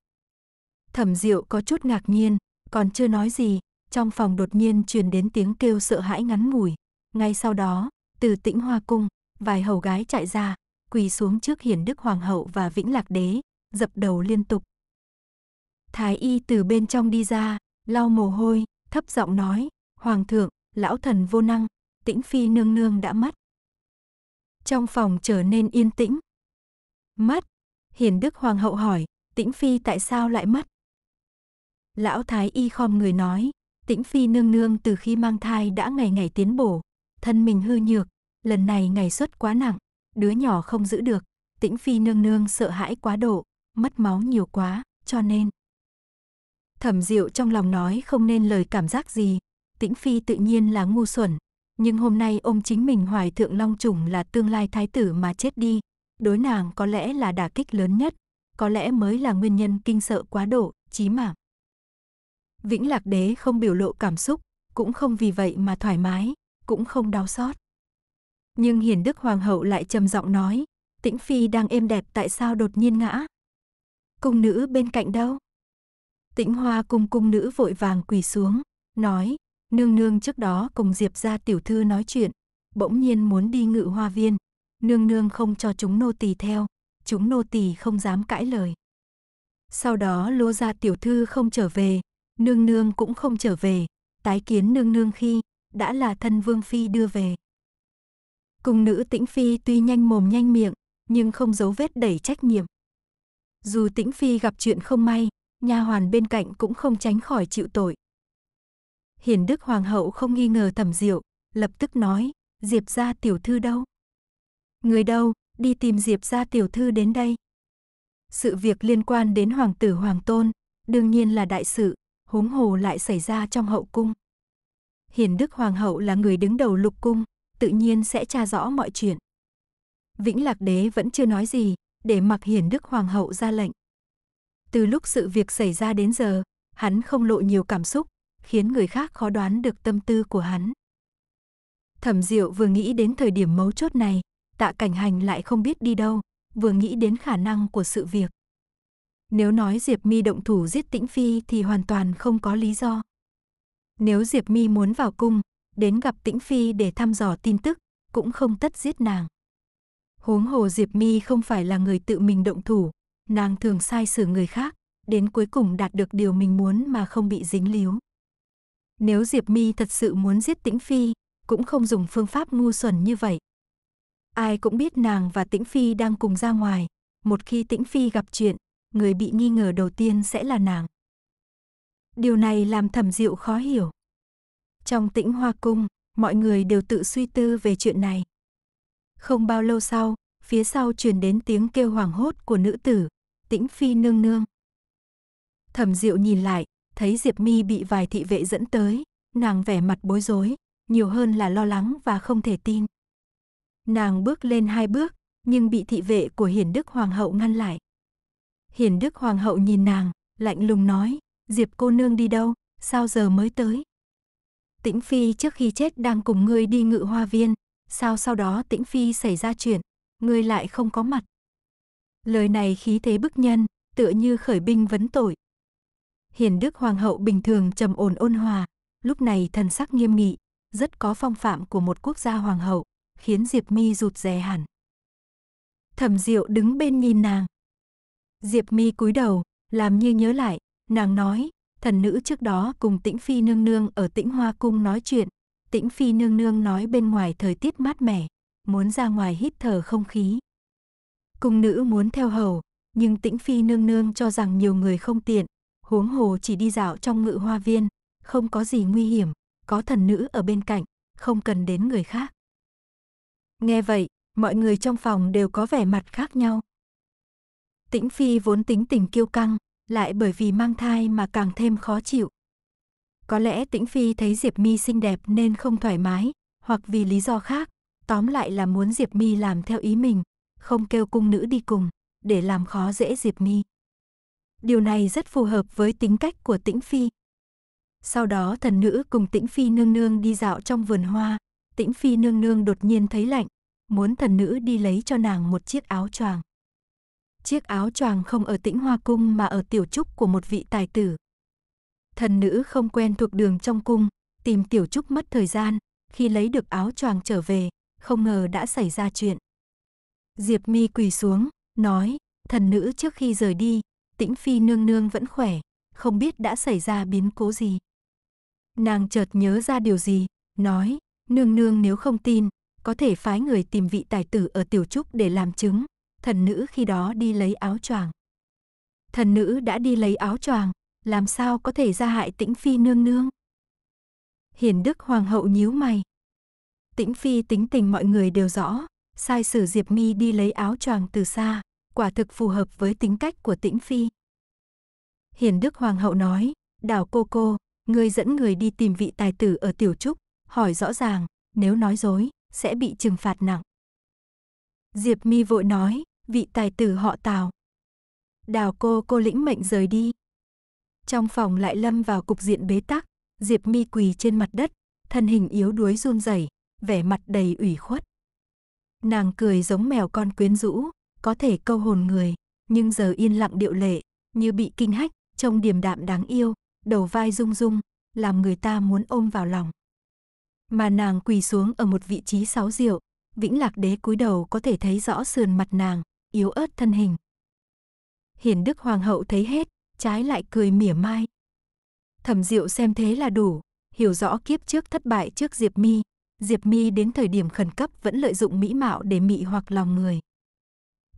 Thẩm Diệu có chút ngạc nhiên, còn chưa nói gì, trong phòng đột nhiên truyền đến tiếng kêu sợ hãi ngắn ngủi. Ngay sau đó, từ Tĩnh Hoa cung, vài hầu gái chạy ra, quỳ xuống trước Hiển Đức Hoàng hậu và Vĩnh Lạc đế, dập đầu liên tục. Thái y từ bên trong đi ra, lau mồ hôi, thấp giọng nói, "Hoàng thượng, lão thần vô năng, Tĩnh phi nương nương đã mất." Trong phòng trở nên yên tĩnh. Mất? Hiền Đức Hoàng hậu hỏi, Tĩnh Phi tại sao lại mất? Lão Thái Y khom người nói, Tĩnh Phi nương nương từ khi mang thai đã ngày ngày tiến bổ, thân mình hư nhược, lần này ngày xuất quá nặng, đứa nhỏ không giữ được, Tĩnh Phi nương nương sợ hãi quá độ, mất máu nhiều quá, cho nên. Thẩm Diệu trong lòng nói không nên lời cảm giác gì, Tĩnh Phi tự nhiên là ngu xuẩn, nhưng hôm nay ôm chính mình hoài thượng long trùng là tương lai thái tử mà chết đi, đối nàng có lẽ là đả kích lớn nhất, có lẽ mới là nguyên nhân kinh sợ quá độ, chí mạng. Vĩnh Lạc Đế không biểu lộ cảm xúc, cũng không vì vậy mà thoải mái, cũng không đau xót. Nhưng Hiền Đức Hoàng hậu lại trầm giọng nói, Tĩnh Phi đang êm đẹp tại sao đột nhiên ngã? Cung nữ bên cạnh đâu? Tĩnh Hoa cung cung nữ vội vàng quỳ xuống, nói, nương nương trước đó cùng Diệp gia tiểu thư nói chuyện, bỗng nhiên muốn đi ngự hoa viên, nương nương không cho chúng nô tỳ theo, chúng nô tỳ không dám cãi lời. Sau đó lô gia tiểu thư không trở về, nương nương cũng không trở về, tái kiến nương nương khi đã là thân vương phi đưa về. Cung nữ tĩnh phi tuy nhanh mồm nhanh miệng, nhưng không giấu vết đẩy trách nhiệm. Dù tĩnh phi gặp chuyện không may, nha hoàn bên cạnh cũng không tránh khỏi chịu tội. Hiền Đức Hoàng hậu không nghi ngờ thẩm diệu, lập tức nói, Diệp gia tiểu thư đâu? Người đâu, đi tìm Diệp gia tiểu thư đến đây. Sự việc liên quan đến hoàng tử hoàng tôn, đương nhiên là đại sự, huống hồ lại xảy ra trong hậu cung. Hiền Đức Hoàng hậu là người đứng đầu lục cung, tự nhiên sẽ tra rõ mọi chuyện. Vĩnh Lạc Đế vẫn chưa nói gì, để mặc Hiền Đức Hoàng hậu ra lệnh. Từ lúc sự việc xảy ra đến giờ, hắn không lộ nhiều cảm xúc, khiến người khác khó đoán được tâm tư của hắn. Thẩm Diệu vừa nghĩ đến thời điểm mấu chốt này, Tạ Cảnh Hành lại không biết đi đâu, vừa nghĩ đến khả năng của sự việc. Nếu nói Diệp Mi động thủ giết Tĩnh Phi thì hoàn toàn không có lý do. Nếu Diệp Mi muốn vào cung, đến gặp Tĩnh Phi để thăm dò tin tức, cũng không tất giết nàng. Huống hồ Diệp Mi không phải là người tự mình động thủ, nàng thường sai xử người khác, đến cuối cùng đạt được điều mình muốn mà không bị dính líu. Nếu Diệp Mi thật sự muốn giết Tĩnh Phi, cũng không dùng phương pháp ngu xuẩn như vậy. Ai cũng biết nàng và Tĩnh Phi đang cùng ra ngoài, một khi Tĩnh Phi gặp chuyện, người bị nghi ngờ đầu tiên sẽ là nàng. Điều này làm Thẩm Diệu khó hiểu. Trong Tĩnh Hoa cung, mọi người đều tự suy tư về chuyện này. Không bao lâu sau, phía sau truyền đến tiếng kêu hoảng hốt của nữ tử, Tĩnh Phi nương nương. Thẩm Diệu nhìn lại, thấy Diệp Mi bị vài thị vệ dẫn tới, nàng vẻ mặt bối rối, nhiều hơn là lo lắng và không thể tin. Nàng bước lên hai bước, nhưng bị thị vệ của Hiển Đức Hoàng hậu ngăn lại. Hiển Đức Hoàng hậu nhìn nàng, lạnh lùng nói, Diệp cô nương đi đâu, sao giờ mới tới? Tĩnh Phi trước khi chết đang cùng ngươi đi ngự hoa viên, sao sau đó Tĩnh Phi xảy ra chuyện, ngươi lại không có mặt. Lời này khí thế bức nhân, tựa như khởi binh vấn tội. Hiền Đức Hoàng hậu bình thường trầm ổn ôn hòa, lúc này thần sắc nghiêm nghị, rất có phong phạm của một quốc gia hoàng hậu, khiến Diệp Mi rụt rè hẳn. Thẩm Diệu đứng bên nhìn nàng. Diệp Mi cúi đầu, làm như nhớ lại, nàng nói, thần nữ trước đó cùng Tĩnh Phi nương nương ở Tĩnh Hoa cung nói chuyện, Tĩnh Phi nương nương nói bên ngoài thời tiết mát mẻ, muốn ra ngoài hít thở không khí. Cung nữ muốn theo hầu, nhưng Tĩnh Phi nương nương cho rằng nhiều người không tiện, huống hồ chỉ đi dạo trong ngự hoa viên, không có gì nguy hiểm, có thần nữ ở bên cạnh, không cần đến người khác. Nghe vậy, mọi người trong phòng đều có vẻ mặt khác nhau. Tĩnh Phi vốn tính tình kiêu căng, lại bởi vì mang thai mà càng thêm khó chịu. Có lẽ Tĩnh Phi thấy Diệp Mi xinh đẹp nên không thoải mái, hoặc vì lý do khác, tóm lại là muốn Diệp Mi làm theo ý mình, không kêu cung nữ đi cùng, để làm khó dễ Diệp Mi. Điều này rất phù hợp với tính cách của Tĩnh Phi. Sau đó thần nữ cùng Tĩnh Phi nương nương đi dạo trong vườn hoa, Tĩnh Phi nương nương đột nhiên thấy lạnh, muốn thần nữ đi lấy cho nàng một chiếc áo choàng. Chiếc áo choàng không ở Tĩnh Hoa cung mà ở tiểu trúc của một vị tài tử. Thần nữ không quen thuộc đường trong cung, tìm tiểu trúc mất thời gian, khi lấy được áo choàng trở về, không ngờ đã xảy ra chuyện. Diệp Mi quỳ xuống, nói, thần nữ trước khi rời đi, Tĩnh Phi nương nương vẫn khỏe, không biết đã xảy ra biến cố gì. Nàng chợt nhớ ra điều gì, nói, nương nương nếu không tin, có thể phái người tìm vị tài tử ở Tiểu Trúc để làm chứng, thần nữ khi đó đi lấy áo choàng. Thần nữ đã đi lấy áo choàng, làm sao có thể ra hại Tĩnh Phi nương nương? Hiền Đức Hoàng hậu nhíu mày. Tĩnh Phi tính tình mọi người đều rõ, sai sử Diệp Mi đi lấy áo choàng từ xa, quả thực phù hợp với tính cách của Tĩnh Phi. Hiền Đức Hoàng hậu nói, đảo cô cô, ngươi dẫn người đi tìm vị tài tử ở Tiểu Trúc, hỏi rõ ràng, nếu nói dối, sẽ bị trừng phạt nặng. Diệp Mi vội nói, vị tài tử họ Tào. Đào cô cô lĩnh mệnh rời đi. Trong phòng lại lâm vào cục diện bế tắc, Diệp Mi quỳ trên mặt đất, thân hình yếu đuối run rẩy, vẻ mặt đầy ủy khuất. Nàng cười giống mèo con quyến rũ, có thể câu hồn người, nhưng giờ yên lặng điệu lệ, như bị kinh hách, trông điềm đạm đáng yêu, đầu vai rung rung, làm người ta muốn ôm vào lòng. Mà nàng quỳ xuống ở một vị trí sáu diệu, Vĩnh Lạc Đế cúi đầu có thể thấy rõ sườn mặt nàng, yếu ớt thân hình. Hiển Đức Hoàng hậu thấy hết, trái lại cười mỉa mai. Thẩm Diệu xem thế là đủ, hiểu rõ kiếp trước thất bại trước Diệp Mi, Diệp Mi đến thời điểm khẩn cấp vẫn lợi dụng mỹ mạo để mị hoặc lòng người.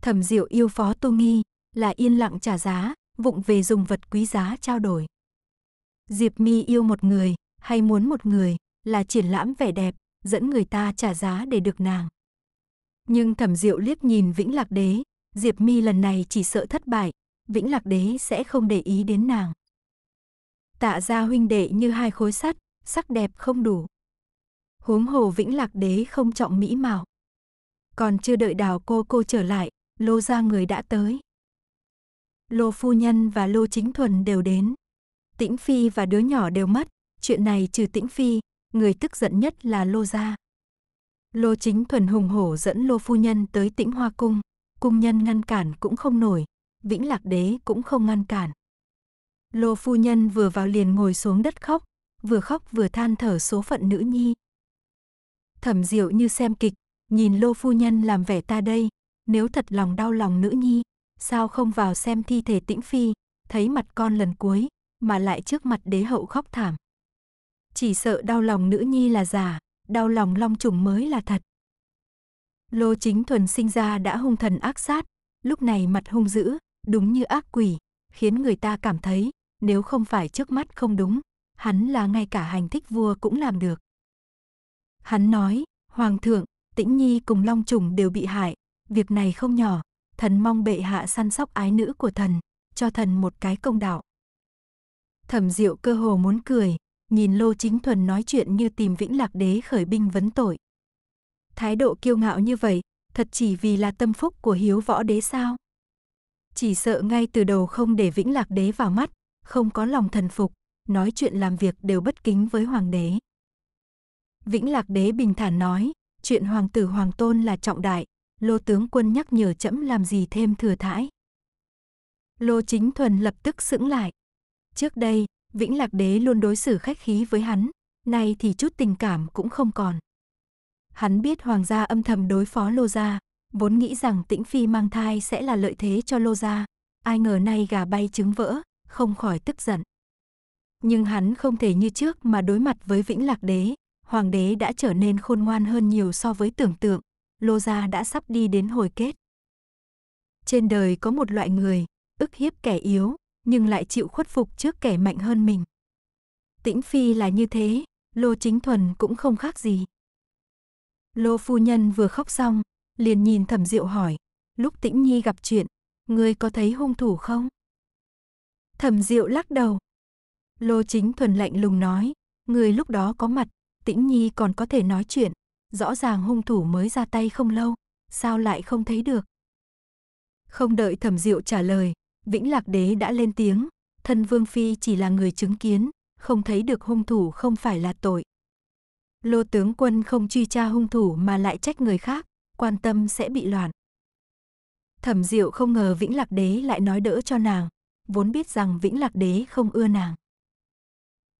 Thẩm Diệu yêu phó Tô Nghi, là yên lặng trả giá, vụng về dùng vật quý giá trao đổi. Diệp Mi yêu một người, hay muốn một người, là triển lãm vẻ đẹp, dẫn người ta trả giá để được nàng. Nhưng thẩm diệu liếc nhìn Vĩnh Lạc Đế, Diệp Mi lần này chỉ sợ thất bại, Vĩnh Lạc Đế sẽ không để ý đến nàng. Tạ gia huynh đệ như hai khối sắt, sắc đẹp không đủ. Huống hồ Vĩnh Lạc Đế không trọng mỹ mạo. Còn chưa đợi đào cô cô trở lại, lô gia người đã tới. Lô phu nhân và lô chính thuần đều đến. Tĩnh Phi và đứa nhỏ đều mất, chuyện này trừ Tĩnh Phi, người tức giận nhất là lô gia. Lô chính thuần hùng hổ dẫn lô phu nhân tới tĩnh hoa cung, cung nhân ngăn cản cũng không nổi, vĩnh lạc đế cũng không ngăn cản. Lô phu nhân vừa vào liền ngồi xuống đất khóc, vừa khóc vừa than thở số phận nữ nhi. Thẩm diệu như xem kịch, nhìn lô phu nhân làm vẻ ta đây, nếu thật lòng đau lòng nữ nhi, sao không vào xem thi thể tĩnh phi, thấy mặt con lần cuối, mà lại trước mặt đế hậu khóc thảm. Chỉ sợ đau lòng nữ nhi là giả, đau lòng long trùng mới là thật. Lô chính thuần sinh ra đã hung thần ác sát, lúc này mặt hung dữ, đúng như ác quỷ, khiến người ta cảm thấy, nếu không phải trước mắt không đúng, hắn là ngay cả hành thích vua cũng làm được. Hắn nói, Hoàng thượng, Tĩnh Nhi cùng Long Trùng đều bị hại, việc này không nhỏ, thần mong bệ hạ săn sóc ái nữ của thần, cho thần một cái công đạo. Thẩm Diệu cơ hồ muốn cười, nhìn Lô Chính Thuần nói chuyện như tìm Vĩnh Lạc Đế khởi binh vấn tội. Thái độ kiêu ngạo như vậy, thật chỉ vì là tâm phúc của hiếu võ đế sao? Chỉ sợ ngay từ đầu không để Vĩnh Lạc Đế vào mắt, không có lòng thần phục, nói chuyện làm việc đều bất kính với Hoàng đế. Vĩnh Lạc Đế bình thản nói, chuyện Hoàng tử Hoàng tôn là trọng đại, Lô tướng quân nhắc nhở chậm làm gì thêm thừa thãi. Lô Chính Thuần lập tức sững lại. Trước đây, Vĩnh Lạc Đế luôn đối xử khách khí với hắn, nay thì chút tình cảm cũng không còn. Hắn biết hoàng gia âm thầm đối phó Lô gia, vốn nghĩ rằng Tĩnh Phi mang thai sẽ là lợi thế cho Lô gia, ai ngờ nay gà bay trứng vỡ, không khỏi tức giận. Nhưng hắn không thể như trước mà đối mặt với Vĩnh Lạc Đế, hoàng đế đã trở nên khôn ngoan hơn nhiều so với tưởng tượng, Lô gia đã sắp đi đến hồi kết. Trên đời có một loại người, ức hiếp kẻ yếu, nhưng lại chịu khuất phục trước kẻ mạnh hơn mình. Tĩnh Phi là như thế, Lô Chính Thuần cũng không khác gì. Lô phu nhân vừa khóc xong, liền nhìn Thẩm Diệu hỏi, lúc Tĩnh Nhi gặp chuyện, ngươi có thấy hung thủ không? Thẩm Diệu lắc đầu. Lô Chính Thuần lạnh lùng nói, người lúc đó có mặt, Tĩnh Nhi còn có thể nói chuyện, rõ ràng hung thủ mới ra tay không lâu, sao lại không thấy được? Không đợi Thẩm Diệu trả lời, Vĩnh Lạc Đế đã lên tiếng, thân Vương Phi chỉ là người chứng kiến, không thấy được hung thủ không phải là tội. Lô tướng quân không truy tra hung thủ mà lại trách người khác, quan tâm sẽ bị loạn. Thẩm Diệu không ngờ Vĩnh Lạc Đế lại nói đỡ cho nàng, vốn biết rằng Vĩnh Lạc Đế không ưa nàng.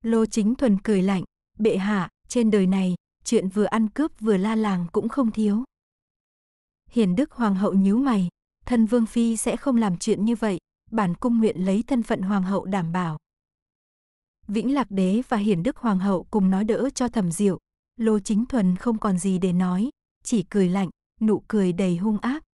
Lô Chính Thuần cười lạnh, bệ hạ, trên đời này, chuyện vừa ăn cướp vừa la làng cũng không thiếu. Hiền Đức Hoàng hậu nhíu mày, thân Vương Phi sẽ không làm chuyện như vậy, bản cung nguyện lấy thân phận Hoàng hậu đảm bảo. Vĩnh Lạc Đế và Hiển Đức Hoàng hậu cùng nói đỡ cho thẩm diệu, Lô Chính Thuần không còn gì để nói, chỉ cười lạnh, nụ cười đầy hung ác.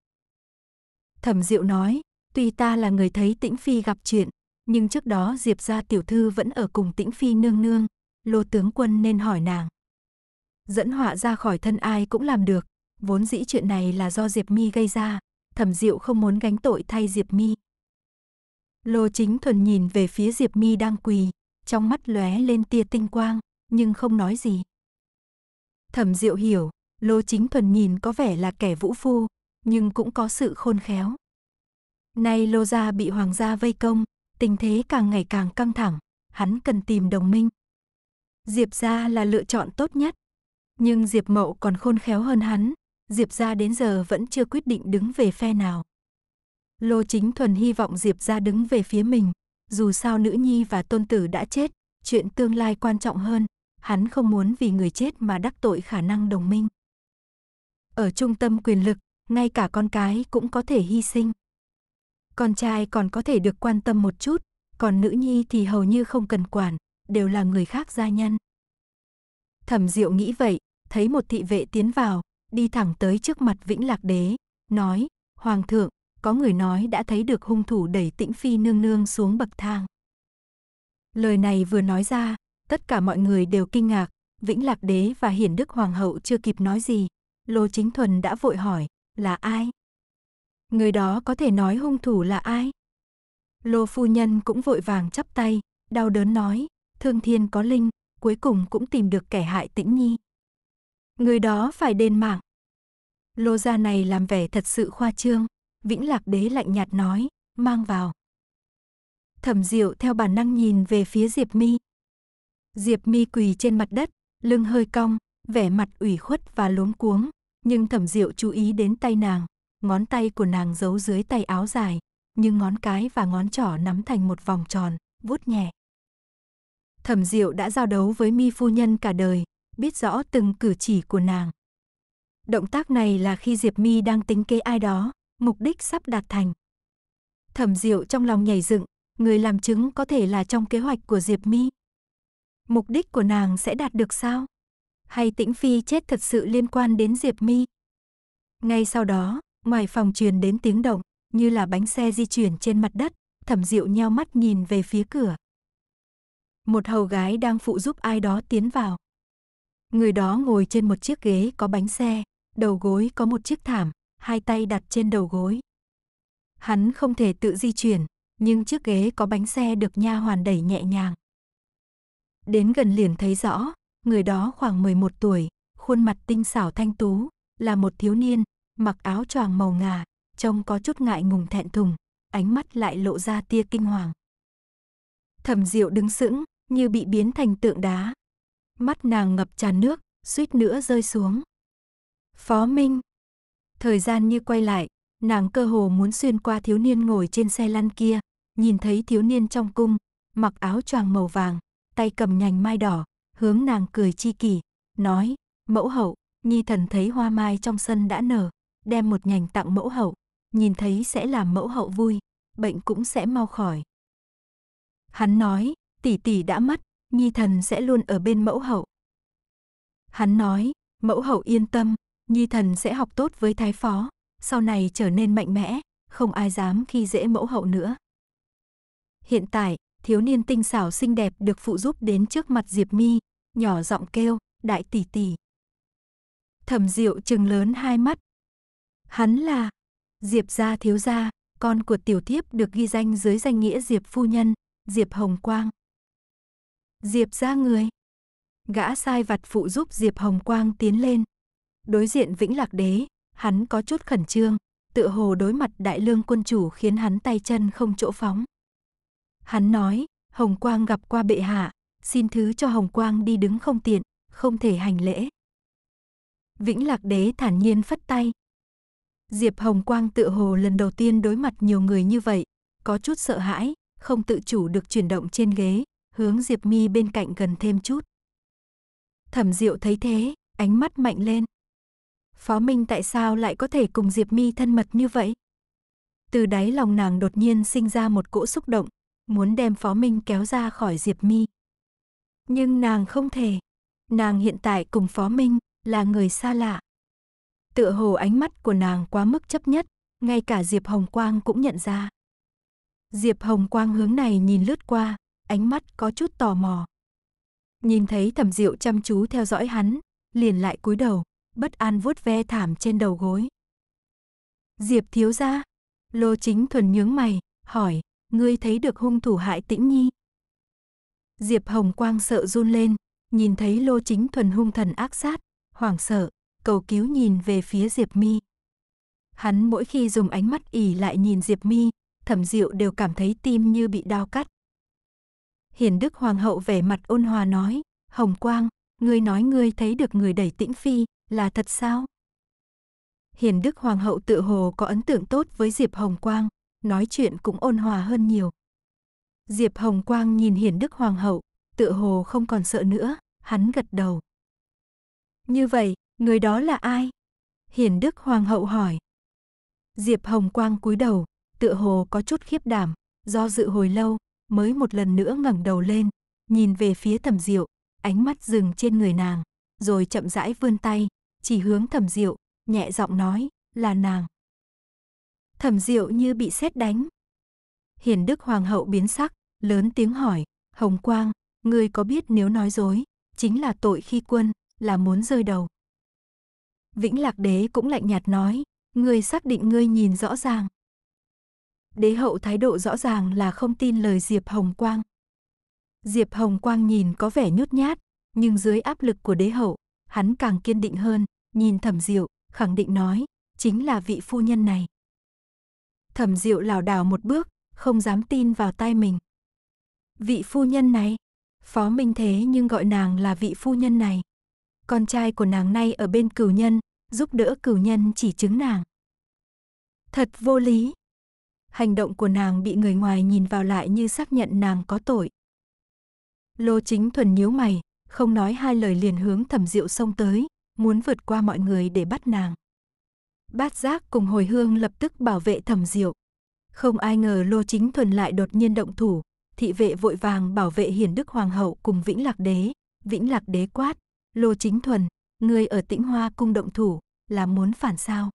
Thẩm Diệu nói, tuy ta là người thấy Tĩnh Phi gặp chuyện, nhưng trước đó Diệp gia tiểu thư vẫn ở cùng Tĩnh Phi nương nương, Lô tướng quân nên hỏi nàng. Dẫn họa ra khỏi thân ai cũng làm được, vốn dĩ chuyện này là do Diệp Mi gây ra, Thẩm Diệu không muốn gánh tội thay Diệp Mi. Lô Chính Thuần nhìn về phía Diệp Mi đang quỳ, trong mắt lóe lên tia tinh quang, nhưng không nói gì. Thẩm Diệu hiểu, Lô Chính Thuần nhìn có vẻ là kẻ vũ phu, nhưng cũng có sự khôn khéo. Nay Lô gia bị hoàng gia vây công, tình thế càng ngày càng căng thẳng, hắn cần tìm đồng minh. Diệp gia là lựa chọn tốt nhất. Nhưng Diệp Mậu còn khôn khéo hơn hắn, Diệp gia đến giờ vẫn chưa quyết định đứng về phe nào. Lô Chính Thuần hy vọng Diệp gia đứng về phía mình, dù sao nữ nhi và tôn tử đã chết, chuyện tương lai quan trọng hơn, hắn không muốn vì người chết mà đắc tội khả năng đồng minh. Ở trung tâm quyền lực, ngay cả con cái cũng có thể hy sinh. Con trai còn có thể được quan tâm một chút, còn nữ nhi thì hầu như không cần quản, đều là người khác gia nhân. Thẩm Diệu nghĩ vậy, thấy một thị vệ tiến vào, đi thẳng tới trước mặt Vĩnh Lạc Đế, nói, Hoàng thượng, có người nói đã thấy được hung thủ đẩy tĩnh phi nương nương xuống bậc thang. Lời này vừa nói ra, tất cả mọi người đều kinh ngạc, Vĩnh Lạc Đế và Hiển Đức Hoàng hậu chưa kịp nói gì, Lô Chính Thuần đã vội hỏi, là ai? Người đó có thể nói hung thủ là ai? Lô phu nhân cũng vội vàng chắp tay, đau đớn nói, thương thiên có linh, cuối cùng cũng tìm được kẻ hại tĩnh nhi. Người đó phải đền mạng. Lô gia này làm vẻ thật sự khoa trương, vĩnh lạc đế lạnh nhạt nói, mang vào. Thẩm diệu theo bản năng nhìn về phía Diệp mi. Diệp mi quỳ trên mặt đất, lưng hơi cong, vẻ mặt ủy khuất và luống cuống, nhưng thẩm diệu chú ý đến tay nàng, ngón tay của nàng giấu dưới tay áo dài, nhưng ngón cái và ngón trỏ nắm thành một vòng tròn, vuốt nhẹ. Thẩm Diệu đã giao đấu với Mi phu nhân cả đời, biết rõ từng cử chỉ của nàng. Động tác này là khi Diệp Mi đang tính kế ai đó, mục đích sắp đạt thành. Thẩm Diệu trong lòng nhảy dựng, người làm chứng có thể là trong kế hoạch của Diệp Mi. Mục đích của nàng sẽ đạt được sao? Hay Tĩnh Phi chết thật sự liên quan đến Diệp Mi? Ngay sau đó, ngoài phòng truyền đến tiếng động, như là bánh xe di chuyển trên mặt đất, Thẩm Diệu nheo mắt nhìn về phía cửa. Một hầu gái đang phụ giúp ai đó tiến vào. Người đó ngồi trên một chiếc ghế có bánh xe, đầu gối có một chiếc thảm, hai tay đặt trên đầu gối. Hắn không thể tự di chuyển, nhưng chiếc ghế có bánh xe được nha hoàn đẩy nhẹ nhàng. Đến gần liền thấy rõ, người đó khoảng 11 tuổi, khuôn mặt tinh xảo thanh tú, là một thiếu niên, mặc áo choàng màu ngà, trông có chút ngại ngùng thẹn thùng, ánh mắt lại lộ ra tia kinh hoàng. Thẩm Diệu đứng sững, như bị biến thành tượng đá. Mắt nàng ngập tràn nước, suýt nữa rơi xuống. Phó Minh. Thời gian như quay lại, nàng cơ hồ muốn xuyên qua thiếu niên ngồi trên xe lăn kia, nhìn thấy thiếu niên trong cung, mặc áo choàng màu vàng, tay cầm nhành mai đỏ, hướng nàng cười chi kỷ, nói, mẫu hậu, nhi thần thấy hoa mai trong sân đã nở, đem một nhành tặng mẫu hậu, nhìn thấy sẽ làm mẫu hậu vui, bệnh cũng sẽ mau khỏi. Hắn nói, tỷ tỷ đã mất, nhi thần sẽ luôn ở bên mẫu hậu. Hắn nói, mẫu hậu yên tâm, nhi thần sẽ học tốt với thái phó, sau này trở nên mạnh mẽ, không ai dám khi dễ mẫu hậu nữa. Hiện tại, thiếu niên tinh xảo xinh đẹp được phụ giúp đến trước mặt Diệp Mi, nhỏ giọng kêu, đại tỷ tỷ. Thẩm Diệu trừng lớn hai mắt. Hắn là Diệp gia thiếu gia, con của tiểu thiếp được ghi danh dưới danh nghĩa Diệp phu nhân, Diệp Hồng Quang. Diệp ra người. Gã sai vặt phụ giúp Diệp Hồng Quang tiến lên. Đối diện Vĩnh Lạc Đế, hắn có chút khẩn trương, tựa hồ đối mặt đại lương quân chủ khiến hắn tay chân không chỗ phóng. Hắn nói, Hồng Quang gặp qua bệ hạ, xin thứ cho Hồng Quang đi đứng không tiện, không thể hành lễ. Vĩnh Lạc Đế thản nhiên phất tay. Diệp Hồng Quang tựa hồ lần đầu tiên đối mặt nhiều người như vậy, có chút sợ hãi, không tự chủ được chuyển động trên ghế, hướng Diệp Mi bên cạnh gần thêm chút. Thẩm Diệu thấy thế, ánh mắt mạnh lên. Phó Minh tại sao lại có thể cùng Diệp Mi thân mật như vậy? Từ đáy lòng nàng đột nhiên sinh ra một cỗ xúc động, muốn đem Phó Minh kéo ra khỏi Diệp Mi. Nhưng nàng không thể. Nàng hiện tại cùng Phó Minh là người xa lạ. Tựa hồ ánh mắt của nàng quá mức chấp nhất, ngay cả Diệp Hồng Quang cũng nhận ra. Diệp Hồng Quang hướng này nhìn lướt qua, ánh mắt có chút tò mò. Nhìn thấy thẩm diệu chăm chú theo dõi hắn, liền lại cúi đầu, bất an vuốt ve thảm trên đầu gối. Diệp thiếu gia, lô chính thuần nhướng mày, hỏi, ngươi thấy được hung thủ hại tĩnh nhi. Diệp Hồng Quang sợ run lên, nhìn thấy lô chính thuần hung thần ác sát, hoảng sợ, cầu cứu nhìn về phía Diệp Mi. Hắn mỗi khi dùng ánh mắt ỉ lại nhìn Diệp Mi, thẩm diệu đều cảm thấy tim như bị đau cắt. Hiền Đức Hoàng hậu vẻ mặt ôn hòa nói, Hồng Quang, ngươi nói ngươi thấy được người đẩy tĩnh phi, là thật sao? Hiền Đức Hoàng hậu tự hồ có ấn tượng tốt với Diệp Hồng Quang, nói chuyện cũng ôn hòa hơn nhiều. Diệp Hồng Quang nhìn Hiền Đức Hoàng hậu, tự hồ không còn sợ nữa, hắn gật đầu. Như vậy, người đó là ai? Hiền Đức Hoàng hậu hỏi. Diệp Hồng Quang cúi đầu, tựa hồ có chút khiếp đảm, do dự hồi lâu, mới một lần nữa ngẩng đầu lên, nhìn về phía Thẩm Diệu, ánh mắt dừng trên người nàng, rồi chậm rãi vươn tay, chỉ hướng Thẩm Diệu, nhẹ giọng nói, là nàng. Thẩm Diệu như bị sét đánh. Hiền Đức Hoàng hậu biến sắc, lớn tiếng hỏi, Hồng Quang, ngươi có biết nếu nói dối, chính là tội khi quân, là muốn rơi đầu. Vĩnh Lạc Đế cũng lạnh nhạt nói, ngươi xác định ngươi nhìn rõ ràng. Đế hậu thái độ rõ ràng là không tin lời Diệp Hồng Quang. Diệp Hồng Quang nhìn có vẻ nhút nhát, nhưng dưới áp lực của đế hậu, hắn càng kiên định hơn, nhìn thẩm diệu, khẳng định nói, chính là vị phu nhân này. Thẩm diệu lảo đảo một bước, không dám tin vào tai mình. Vị phu nhân này, phó minh thế nhưng gọi nàng là vị phu nhân này. Con trai của nàng nay ở bên cửu nhân, giúp đỡ cửu nhân chỉ chứng nàng. Thật vô lý. Hành động của nàng bị người ngoài nhìn vào lại như xác nhận nàng có tội. Lô chính thuần nhíu mày, không nói hai lời liền hướng thẩm diệu xông tới, muốn vượt qua mọi người để bắt nàng. Bát giác cùng hồi hương lập tức bảo vệ thẩm diệu. Không ai ngờ lô chính thuần lại đột nhiên động thủ, thị vệ vội vàng bảo vệ hiển đức hoàng hậu cùng vĩnh lạc đế, vĩnh lạc đế quát, lô chính thuần, người ở tĩnh hoa cung động thủ, là muốn phản sao.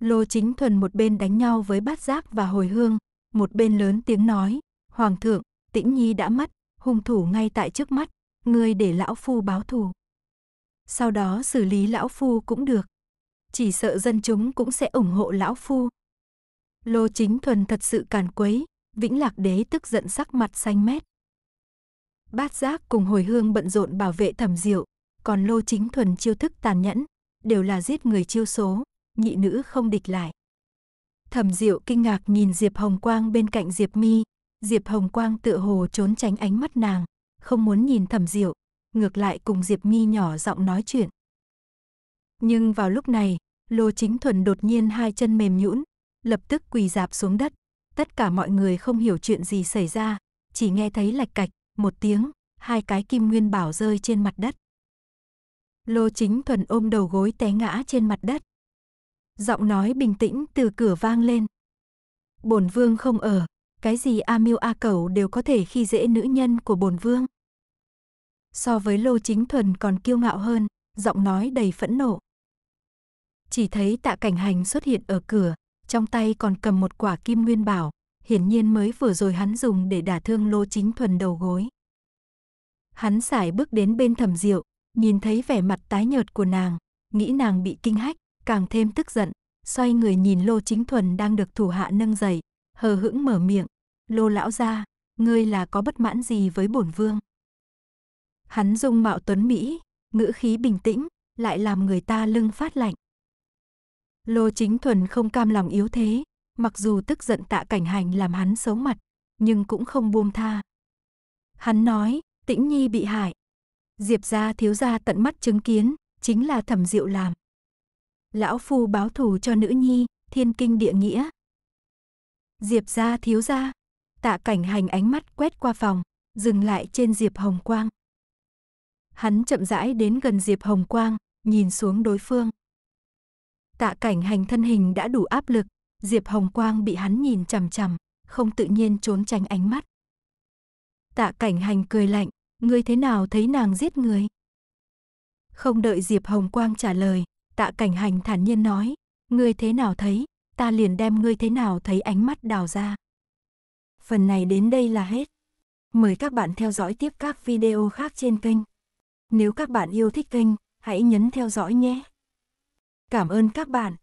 Lô chính thuần một bên đánh nhau với bát giác và hồi hương, một bên lớn tiếng nói, Hoàng thượng, tĩnh nhi đã mất, hung thủ ngay tại trước mắt, ngươi để lão phu báo thù. Sau đó xử lý lão phu cũng được. Chỉ sợ dân chúng cũng sẽ ủng hộ lão phu. Lô chính thuần thật sự càn quấy, vĩnh lạc đế tức giận sắc mặt xanh mét. Bát giác cùng hồi hương bận rộn bảo vệ thẩm diệu, còn lô chính thuần chiêu thức tàn nhẫn, đều là giết người chiêu số, nhị nữ không địch lại. Thẩm Diệu kinh ngạc nhìn Diệp Hồng Quang bên cạnh Diệp Mi, Diệp Hồng Quang tựa hồ trốn tránh ánh mắt nàng, không muốn nhìn Thẩm Diệu, ngược lại cùng Diệp Mi nhỏ giọng nói chuyện. Nhưng vào lúc này, Lô Chính Thuần đột nhiên hai chân mềm nhũn, lập tức quỳ dạp xuống đất. Tất cả mọi người không hiểu chuyện gì xảy ra, chỉ nghe thấy lạch cạch, một tiếng, hai cái kim nguyên bảo rơi trên mặt đất. Lô Chính Thuần ôm đầu gối té ngã trên mặt đất. Giọng nói bình tĩnh từ cửa vang lên. Bổn vương không ở, cái gì A Miêu A Cẩu đều có thể khi dễ nữ nhân của bổn vương. So với Lô Chính Thuần còn kiêu ngạo hơn, giọng nói đầy phẫn nộ. Chỉ thấy tạ cảnh hành xuất hiện ở cửa, trong tay còn cầm một quả kim nguyên bảo, hiển nhiên mới vừa rồi hắn dùng để đả thương Lô Chính Thuần đầu gối. Hắn sải bước đến bên thẩm diệu, nhìn thấy vẻ mặt tái nhợt của nàng, nghĩ nàng bị kinh hách, càng thêm tức giận, xoay người nhìn Lô Chính Thuần đang được thủ hạ nâng dậy, hờ hững mở miệng, "Lô lão gia, ngươi là có bất mãn gì với bổn vương?" Hắn dung mạo tuấn mỹ, ngữ khí bình tĩnh, lại làm người ta lưng phát lạnh. Lô Chính Thuần không cam lòng yếu thế, mặc dù tức giận Tạ Cảnh Hành làm hắn xấu mặt, nhưng cũng không buông tha. Hắn nói, Tĩnh Nhi bị hại. Diệp gia thiếu gia tận mắt chứng kiến, chính là Thẩm Diệu làm lão phu báo thù cho nữ nhi, thiên kinh địa nghĩa. Diệp gia thiếu gia, tạ cảnh hành ánh mắt quét qua phòng, dừng lại trên Diệp Hồng Quang. Hắn chậm rãi đến gần Diệp Hồng Quang, nhìn xuống đối phương. Tạ cảnh hành thân hình đã đủ áp lực, Diệp Hồng Quang bị hắn nhìn chằm chằm, không tự nhiên trốn tránh ánh mắt. Tạ cảnh hành cười lạnh, ngươi thế nào thấy nàng giết người? Không đợi Diệp Hồng Quang trả lời, Tạ cảnh hành thản nhiên nói, ngươi thế nào thấy, ta liền đem ngươi thế nào thấy ánh mắt đào ra. Phần này đến đây là hết. Mời các bạn theo dõi tiếp các video khác trên kênh. Nếu các bạn yêu thích kênh, hãy nhấn theo dõi nhé. Cảm ơn các bạn.